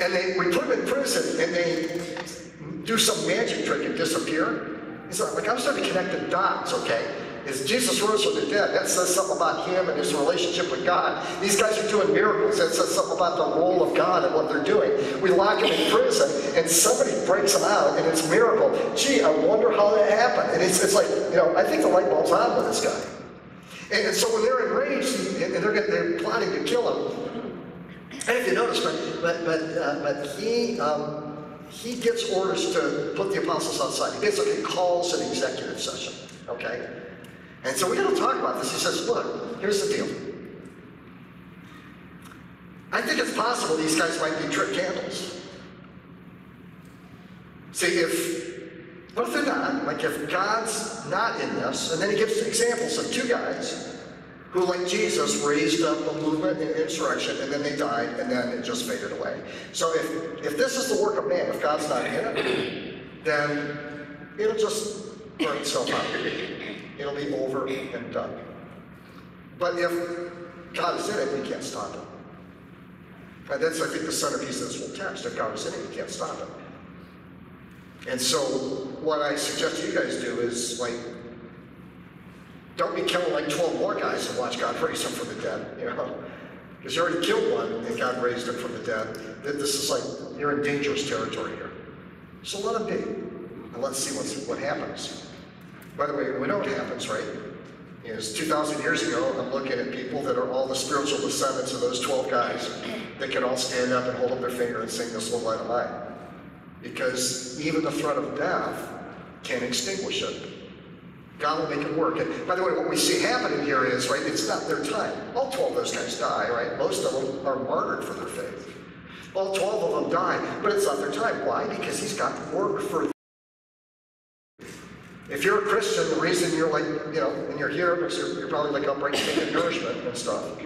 And they we put them in prison and they do some magic trick and disappear. He's like, I'm starting to connect the dots, okay? Is Jesus rose from the dead? That says something about him and his relationship with God. These guys are doing miracles. That says something about the role of God and what they're doing. We lock them in prison, and somebody breaks them out, and it's a miracle. Gee, I wonder how that happened. And it's, it's like, you know, I think the light bulb's on with this guy. And, and so when they're enraged and they're, they're plotting to kill him, and if you notice, but but but, uh, but he um, he gets orders to put the apostles outside. He basically calls an executive session. Okay, and so we got to talk about this. He says, "Look, here's the deal. I think it's possible these guys might be trick candles. See, if what if they're not? Like if God's not in this, and then he gives examples of two guys who, like Jesus, raised up a movement in insurrection, and then they died, and then it just faded away. So if, if this is the work of man, if God's not in it, then it'll just burn itself out. It'll be over and done. But if God is in it, we can't stop it. And that's, I think, the centerpiece of this whole text. If God is in it, we can't stop it. And so what I suggest you guys do is like, don't be killing like 12 more guys and watch God raise them from the dead, you know? Because you already killed one and God raised him from the dead. This is like, you're in dangerous territory here. So let him be. And let's see what's, what happens. By the way, we know what happens, right? Is 2,000 years ago, I'm looking at people that are all the spiritual descendants of those 12 guys. They can all stand up and hold up their finger and sing this little light of mine because even the threat of death can extinguish it. God will make it work. And by the way, what we see happening here is, right, it's not their time. All 12 of those guys die, right? Most of them are martyred for their faith. All 12 of them die, but it's not their time. Why? Because he's got work for them. If you're a Christian, the reason you're like, you know, and you're here, because you're, you're probably like upright taking nourishment and stuff.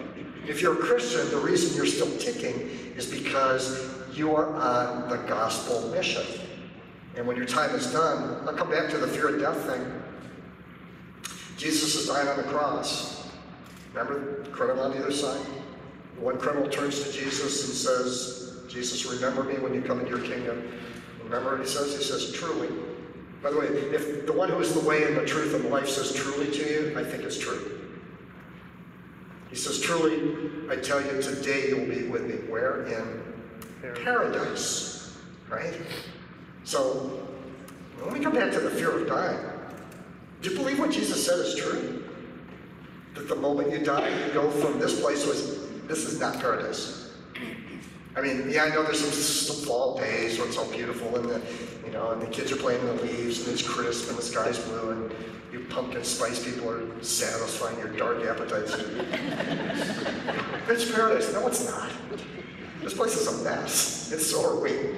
If you're a Christian, the reason you're still ticking is because you are on the gospel mission. And when your time is done, I'll come back to the fear of death thing. Jesus is dying on the cross. Remember the criminal on the other side? The one criminal turns to Jesus and says, Jesus, remember me when you come into your kingdom. Remember what he says? He says, truly. By the way, if the one who is the way and the truth and the life says truly to you, I think it's true. He says, truly, I tell you, today you'll be with me. Where? In paradise. Right? So, let me come back to the fear of dying. Do you believe what Jesus said is true? That the moment you die, you go from this place was this is not paradise. I mean, yeah, I know there's some, some fall days where it's all beautiful and the you know, and the kids are playing in the leaves and it's crisp and the sky's blue and you pumpkin spice people are satisfying your dark appetites. it's paradise. No, it's not. This place is a mess. And so are we.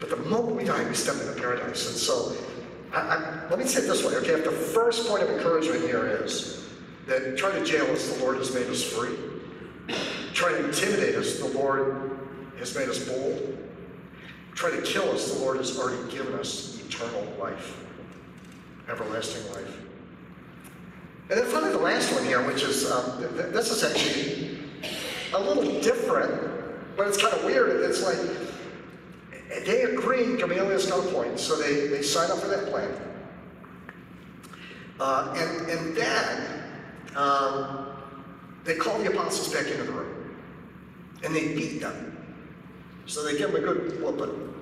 But the moment we die, we step into paradise. And so, I, I, let me say it this way, okay? If the first point of encouragement here is that try to jail us, the Lord has made us free. Try to intimidate us, the Lord has made us bold. Try to kill us, the Lord has already given us eternal life, everlasting life. And then finally, the last one here, which is um, th- th- this is actually a little different, but it's kind of weird. It's like they agree, Gamaliel's got a point, so they, they sign up for that plan. Uh, and, and then um, they call the apostles back into the room and they beat them. So they give them a good whooping.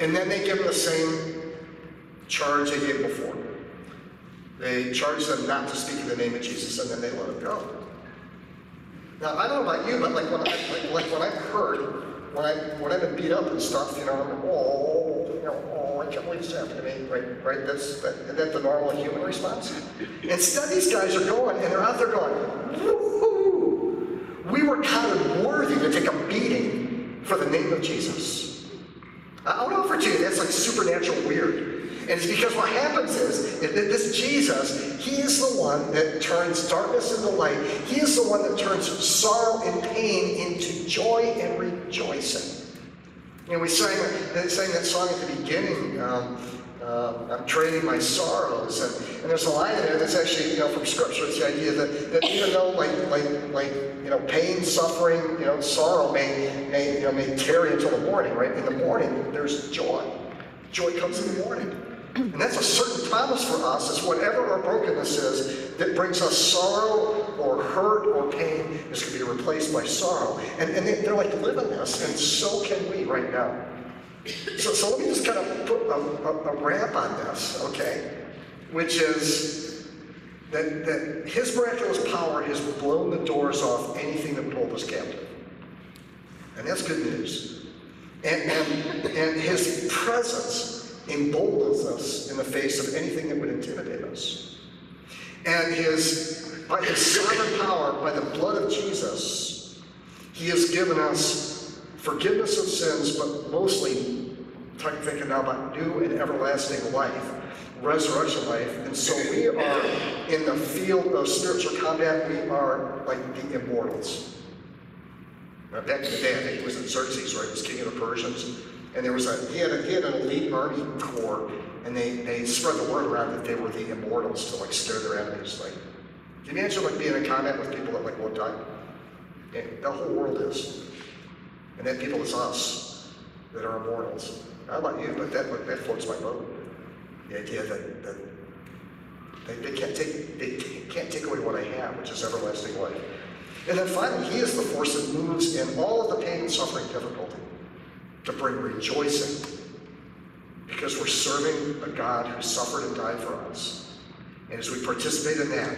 And then they give them the same charge they gave before. They charge them not to speak in the name of Jesus and then they let them go. Now, I don't know about you, but like when I, like, like when I've heard, when, I, when I've been beat up and stuff, you know, I'm like, oh, you know, oh, I can't believe this happened to me, right? Right? That's that, that the normal human response? Instead, these guys are going and they're out there going, woohoo! We were counted worthy to take a beating for the name of Jesus. I would offer to you that's like supernatural weird. And it's because what happens is that this Jesus, he is the one that turns darkness into light. He is the one that turns sorrow and pain into joy and rejoicing. You know, we sang, sang that song at the beginning. Um, uh, I'm trading my sorrows, and, and there's a line in there that's actually, you know, from Scripture. It's the idea that, that even though, like, like, like, you know, pain, suffering, you know, sorrow may, may, you know, may tarry until the morning. Right? In the morning, there's joy. Joy comes in the morning. And that's a certain promise for us, is whatever our brokenness is that brings us sorrow or hurt or pain is going to be replaced by sorrow. And, and they, are like, live in this, and so can we right now. So, so let me just kind of put a, a, a on this, okay? Which is that, that his miraculous power has blown the doors off anything that would hold us captive. And that's good news. And, and, and his presence emboldens us in the face of anything that would intimidate us. And his, by his sovereign power, by the blood of Jesus, he has given us forgiveness of sins, but mostly talking thinking now about new and everlasting life, resurrection life. And so we are in the field of spiritual combat, we are like the immortals. Now, back in the day, I think it was in Xerxes, right? He was king of the Persians. And there was a he had a he had an elite army corps, and they they spread the word around that they were the immortals to like scare their enemies. Like, can you imagine like being in combat with people at like one time? And the whole world is, and then people is us that are immortals. Know about you, but that that floats my boat. The idea that, that they, they can't take they can't take away what I have, which is everlasting life. And then finally, He is the force that moves in all of the pain, and suffering, difficulty to bring rejoicing because we're serving a God who suffered and died for us. And as we participate in that,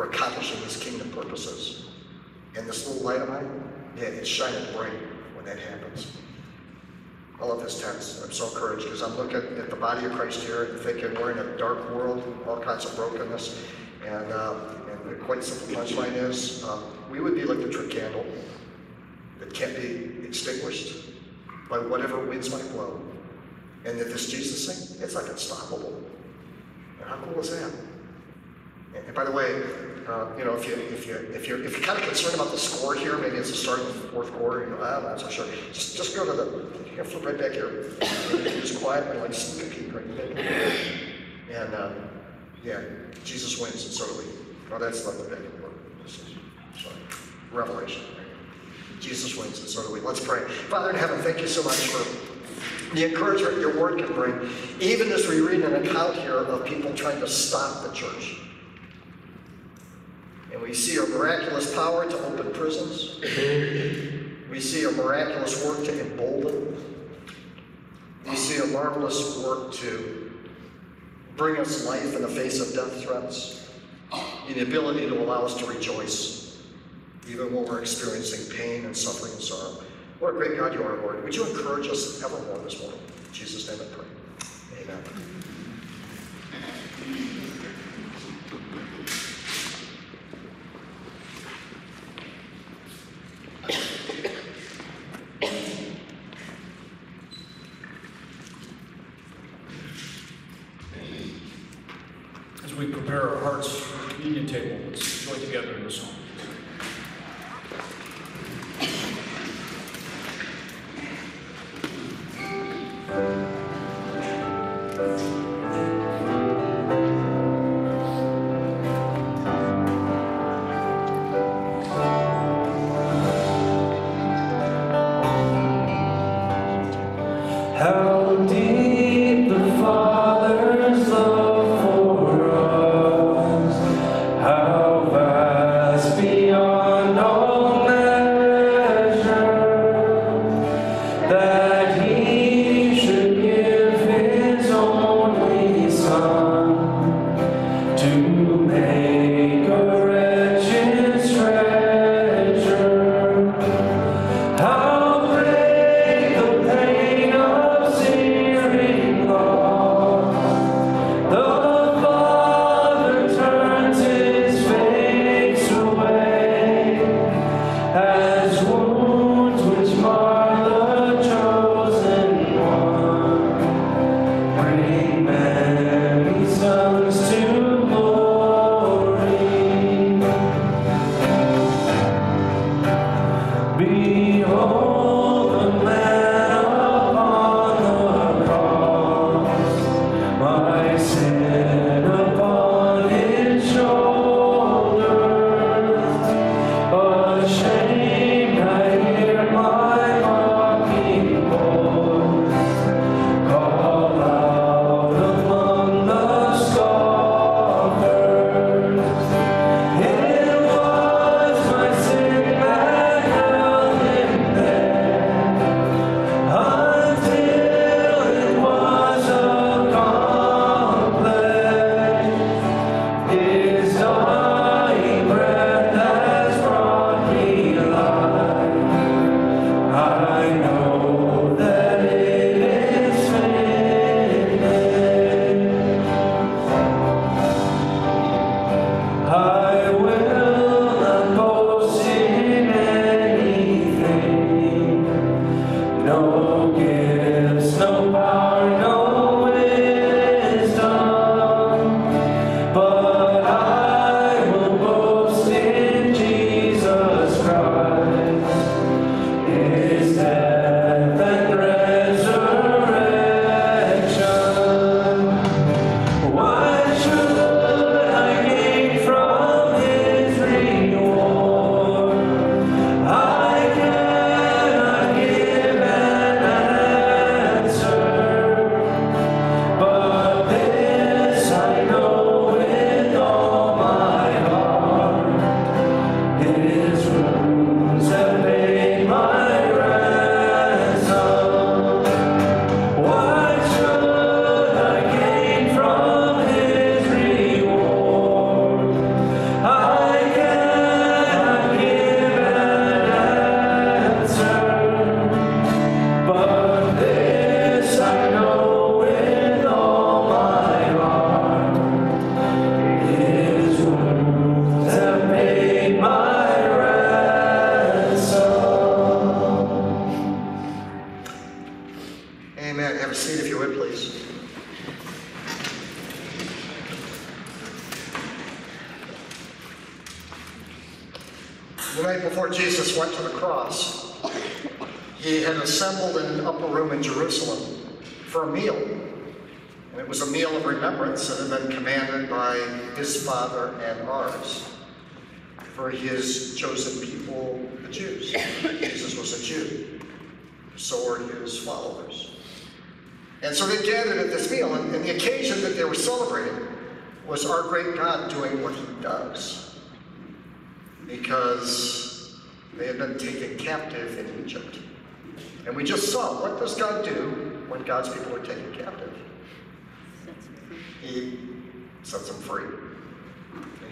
we're accomplishing his kingdom purposes. And this little light of mine, yeah, it's shining bright when that happens. I love this text. I'm so encouraged because I'm looking at the body of Christ here and thinking we're in a dark world, all kinds of brokenness. And, uh, and the quite simple punchline is uh, we would be like the trip candle that can't be extinguished by whatever winds might blow. And that this Jesus thing, it's like unstoppable. And how cool is that? And, and by the way, uh, you know, if you if you if you're if you're kind of concerned about the score here, maybe it's the start of the fourth quarter. You know, I'm not so sure. Just just go to the you flip right back here. Just quietly, like sneak a peek right there. And yeah, Jesus wins, and so do we. Oh, that's not the big word. This is sorry, Revelation. Jesus wins, and so do we. Let's pray. Father in heaven, thank you so much for the encouragement your word can bring, even as we read an account here of people trying to stop the church. And we see your miraculous power to open prisons. We see your miraculous work to embolden. We see a marvelous work to bring us life in the face of death threats, and the ability to allow us to rejoice even when we're experiencing pain and suffering and sorrow. What a great God you are, Lord. Would you encourage us evermore this morning? In Jesus' name I pray. Amen.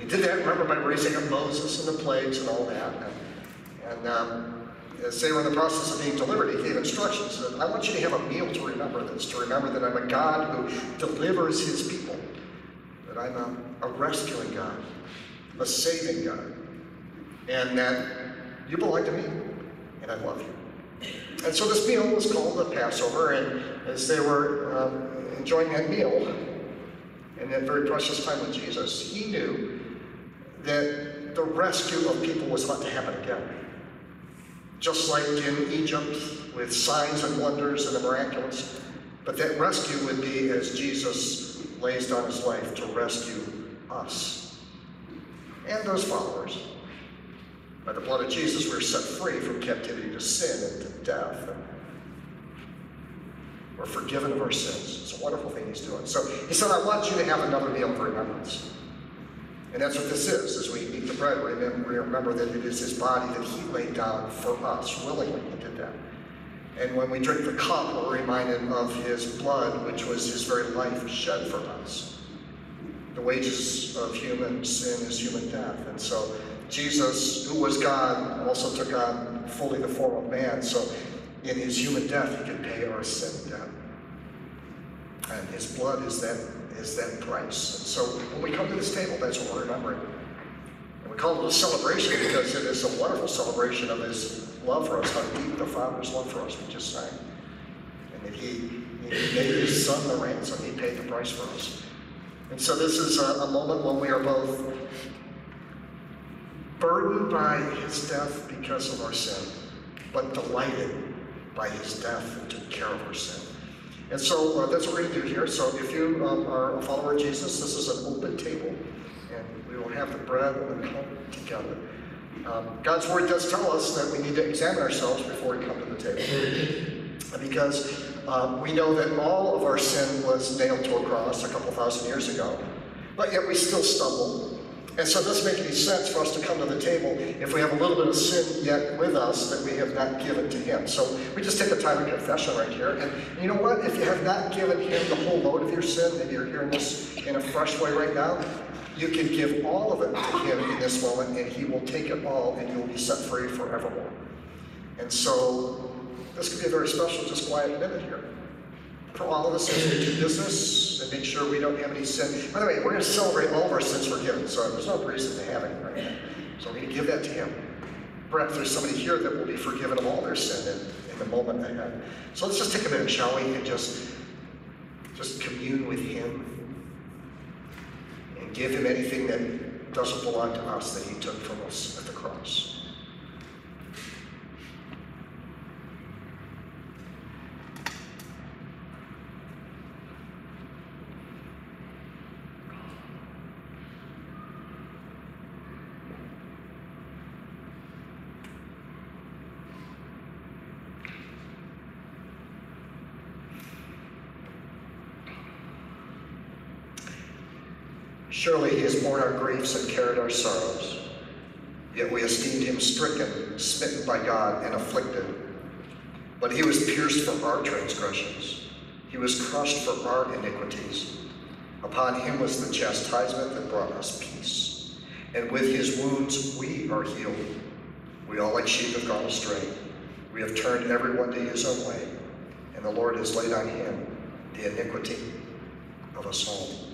Did that, remember, by raising up Moses and the plagues and all that. And, and um, as they were in the process of being delivered, he gave instructions. That, I want you to have a meal to remember this, to remember that I'm a God who delivers his people, that I'm a, a rescuing God, a saving God, and that you belong to me, and I love you. And so this meal was called the Passover, and as they were um, enjoying that meal, and that very precious time with Jesus, he knew that the rescue of people was about to happen again. Just like in Egypt with signs and wonders and the miraculous. But that rescue would be as Jesus lays down his life to rescue us and those followers. By the blood of Jesus, we're set free from captivity to sin and to death. We're forgiven of our sins. It's a wonderful thing he's doing. So he said, I want you to have another meal of remembrance. And that's what this is. As we eat the bread, we remember, that it is his body that he laid down for us. Willingly, he did that. And when we drink the cup, we're reminded of his blood, which was his very life shed for us. The wages of human sin is human death. And so Jesus, who was God, also took on fully the form of man. So in his human death, he could pay our sin debt. And his blood is that is that price. And so when we come to this table, that's what we're remembering. And we call it a celebration because it is a wonderful celebration of his love for us, how deep the Father's love for us, we just sang. And that he, he gave his son the ransom, he paid the price for us. And so this is a, a moment when we are both burdened by his death because of our sin, but delighted by his death that took care of our sin. And so uh, that's what we're going to do here. So if you um, are a follower of Jesus, this is an open table, and we will have the bread and the cup together. Um, God's word does tell us that we need to examine ourselves before we come to the table. Because um, we know that all of our sin was nailed to a cross a couple thousand years ago, but yet we still stumble. And so it doesn't make any sense for us to come to the table if we have a little bit of sin yet with us that we have not given to Him. So we just take a time of confession right here. And you know what? If you have not given Him the whole load of your sin, maybe you're hearing this in a fresh way right now, you can give all of it to Him in this moment, and He will take it all, and you will be set free forevermore. And so this could be a very special, just quiet minute here for all of us as we do business and make sure we don't have any sin. By the way, we're going to celebrate all of our sins forgiven, so there's no reason to have any right now. So we're going to give that to Him. Perhaps there's somebody here that will be forgiven of all their sin in, in the moment ahead. So let's just take a minute, shall we, and just, just commune with Him and give Him anything that doesn't belong to us that He took from us at the cross. Surely he has borne our griefs and carried our sorrows. Yet we esteemed him stricken, smitten by God, and afflicted. But he was pierced for our transgressions. He was crushed for our iniquities. Upon him was the chastisement that brought us peace. And with his wounds we are healed. We all like sheep have gone astray. We have turned everyone to his own way. And the Lord has laid on him the iniquity of us all.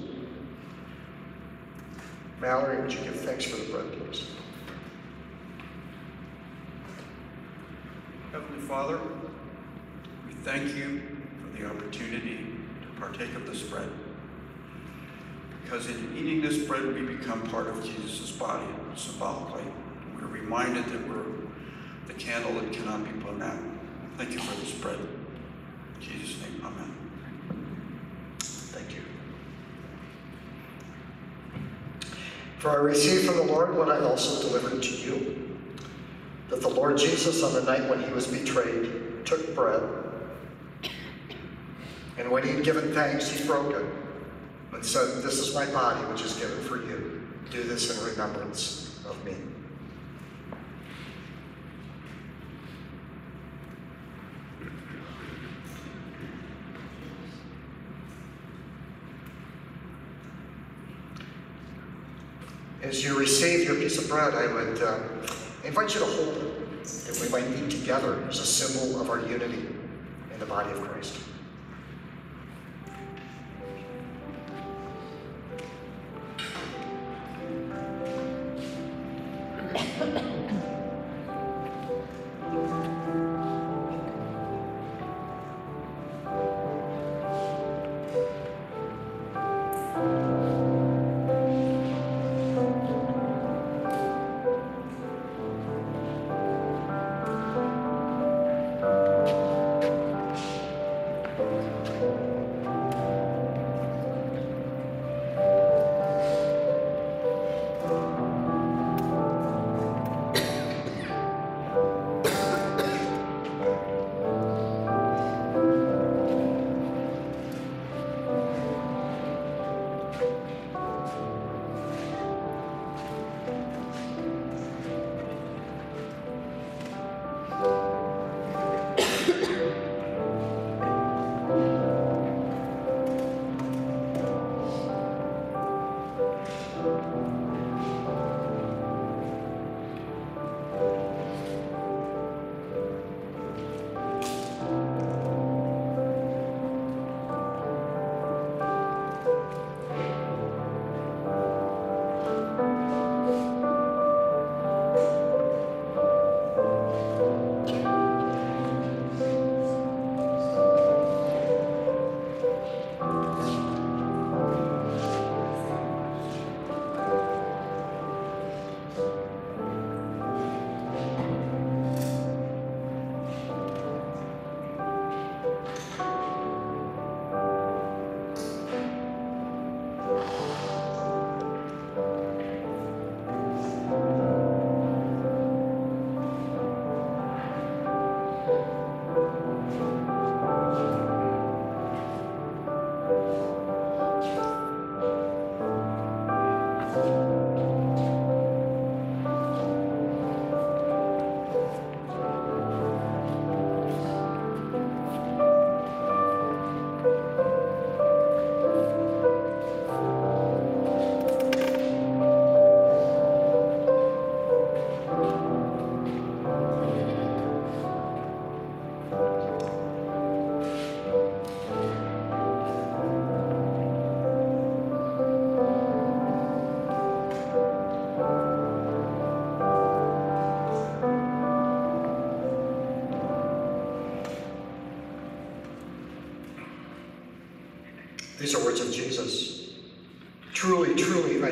Mallory, would you give thanks for the bread, please? Heavenly Father, we thank you for the opportunity to partake of this bread. Because in eating this bread, we become part of Jesus' body symbolically. We we're reminded that we're the candle that cannot be blown out. Thank you for this bread. In Jesus' name, amen. Thank you. For I received from the Lord what I also delivered to you, that the Lord Jesus, on the night when he was betrayed, took bread, and when he had given thanks, he broke it, and said, This is my body, which is given for you. Do this in remembrance of me. As you receive your piece of bread, I would uh, invite you to hold it, that we might be together as a symbol of our unity in the body of Christ.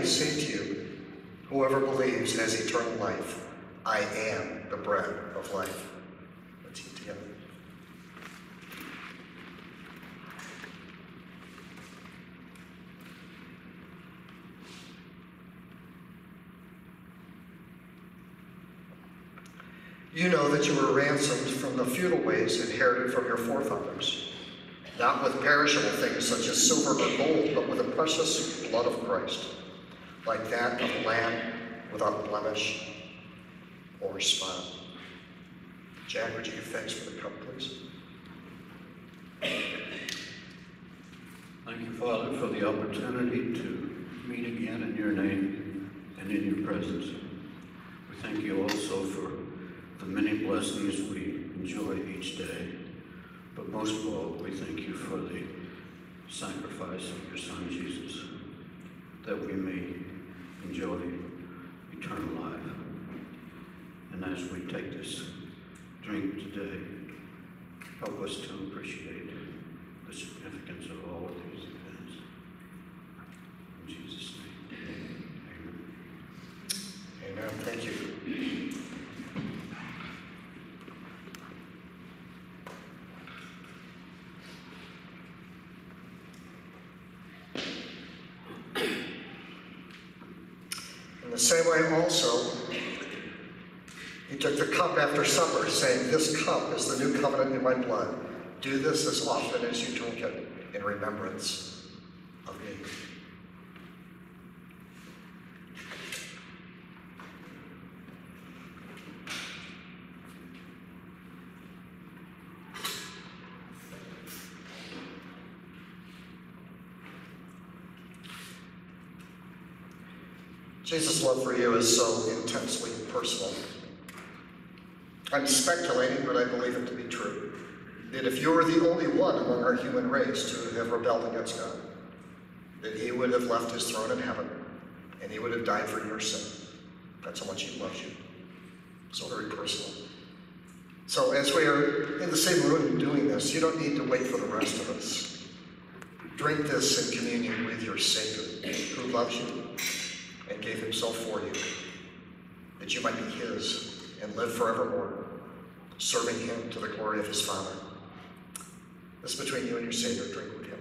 I say to you, whoever believes has eternal life. I am the bread of life. Let's eat together. You know that you were ransomed from the futile ways inherited from your forefathers not with perishable things such as silver or gold, but with the precious blood of Christ, like that of a lamb without blemish or spot. Jack, would you give thanks for the cup, please? Thank you, Father, for the opportunity to meet again in your name and in your presence. We thank you also for the many blessings we enjoy each day. But most of all, we thank you for the sacrifice of your Son Jesus, that we may enjoy eternal life. And as we take this drink today, help us to appreciate the significance of all of these events. In Jesus' name, amen. Amen. Thank you. the same way also, he took the cup after supper, saying, This cup is the new covenant in my blood. Do this as often as you drink it in remembrance of me. Jesus' love for you is so intensely personal. I'm speculating, but I believe it to be true. That if you were the only one among our human race to have rebelled against God, that he would have left his throne in heaven and he would have died for your sin. That's how much he loves you. So very personal. So as we are in the same room doing this, you don't need to wait for the rest of us. Drink this in communion with your Savior who loves you gave himself for you, that you might be his and live forevermore, serving him to the glory of his Father. This is between you and your Savior. Drink with him.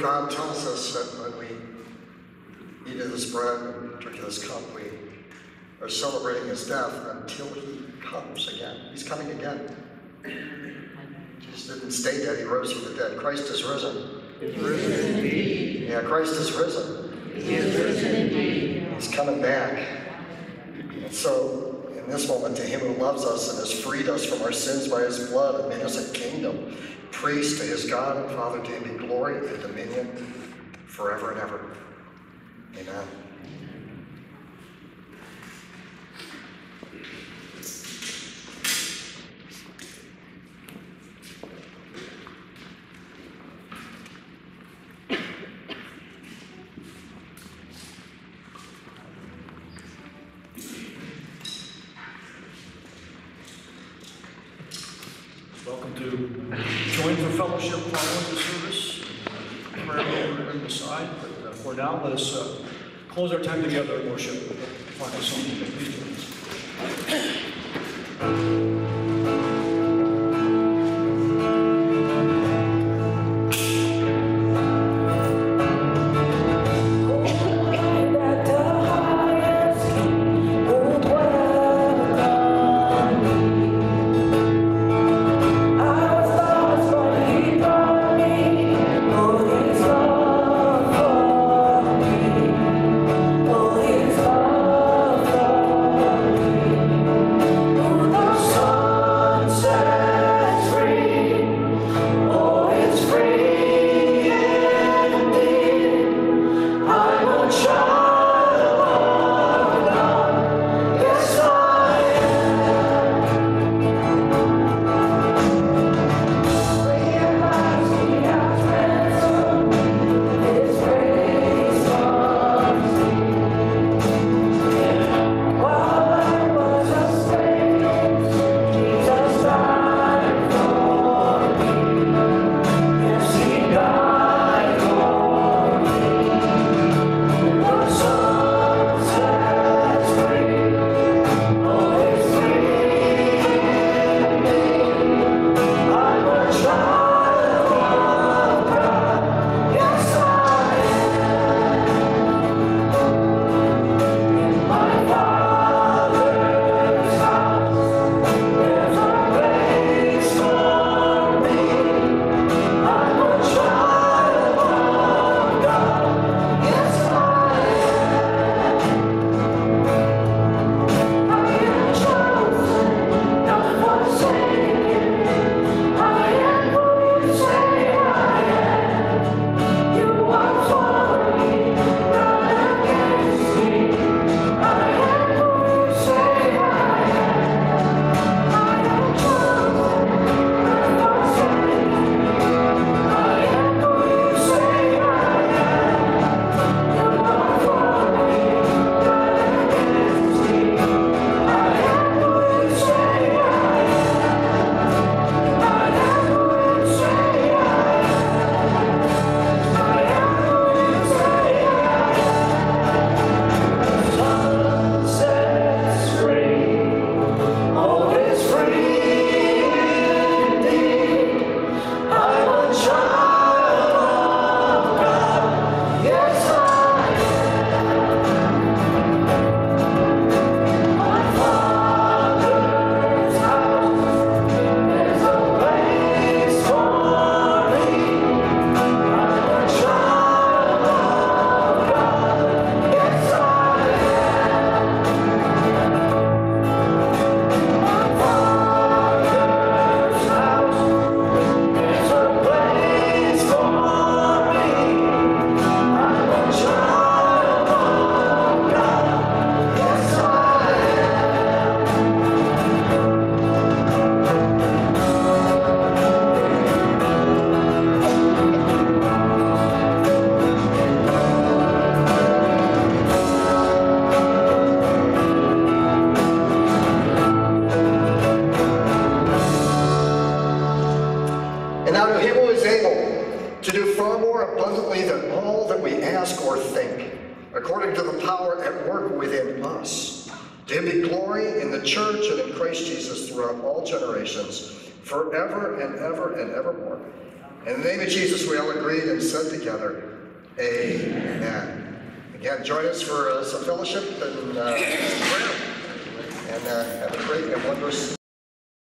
Word of God tells us that when we eat of this bread and drink of this cup, we are celebrating his death until he comes again. He's coming again. Jesus didn't stay dead, he rose from the dead. Christ is risen. He's risen indeed. Yeah, Christ is risen. He is risen indeed. He's coming back. And so, in this moment, to him who loves us and has freed us from our sins by his blood and made us a kingdom, priest to his God and Father, to him be glory and dominion forever and ever. Amen. Welcome to join for fellowship following the service. prayer over in the side, but uh, for now, let us uh, close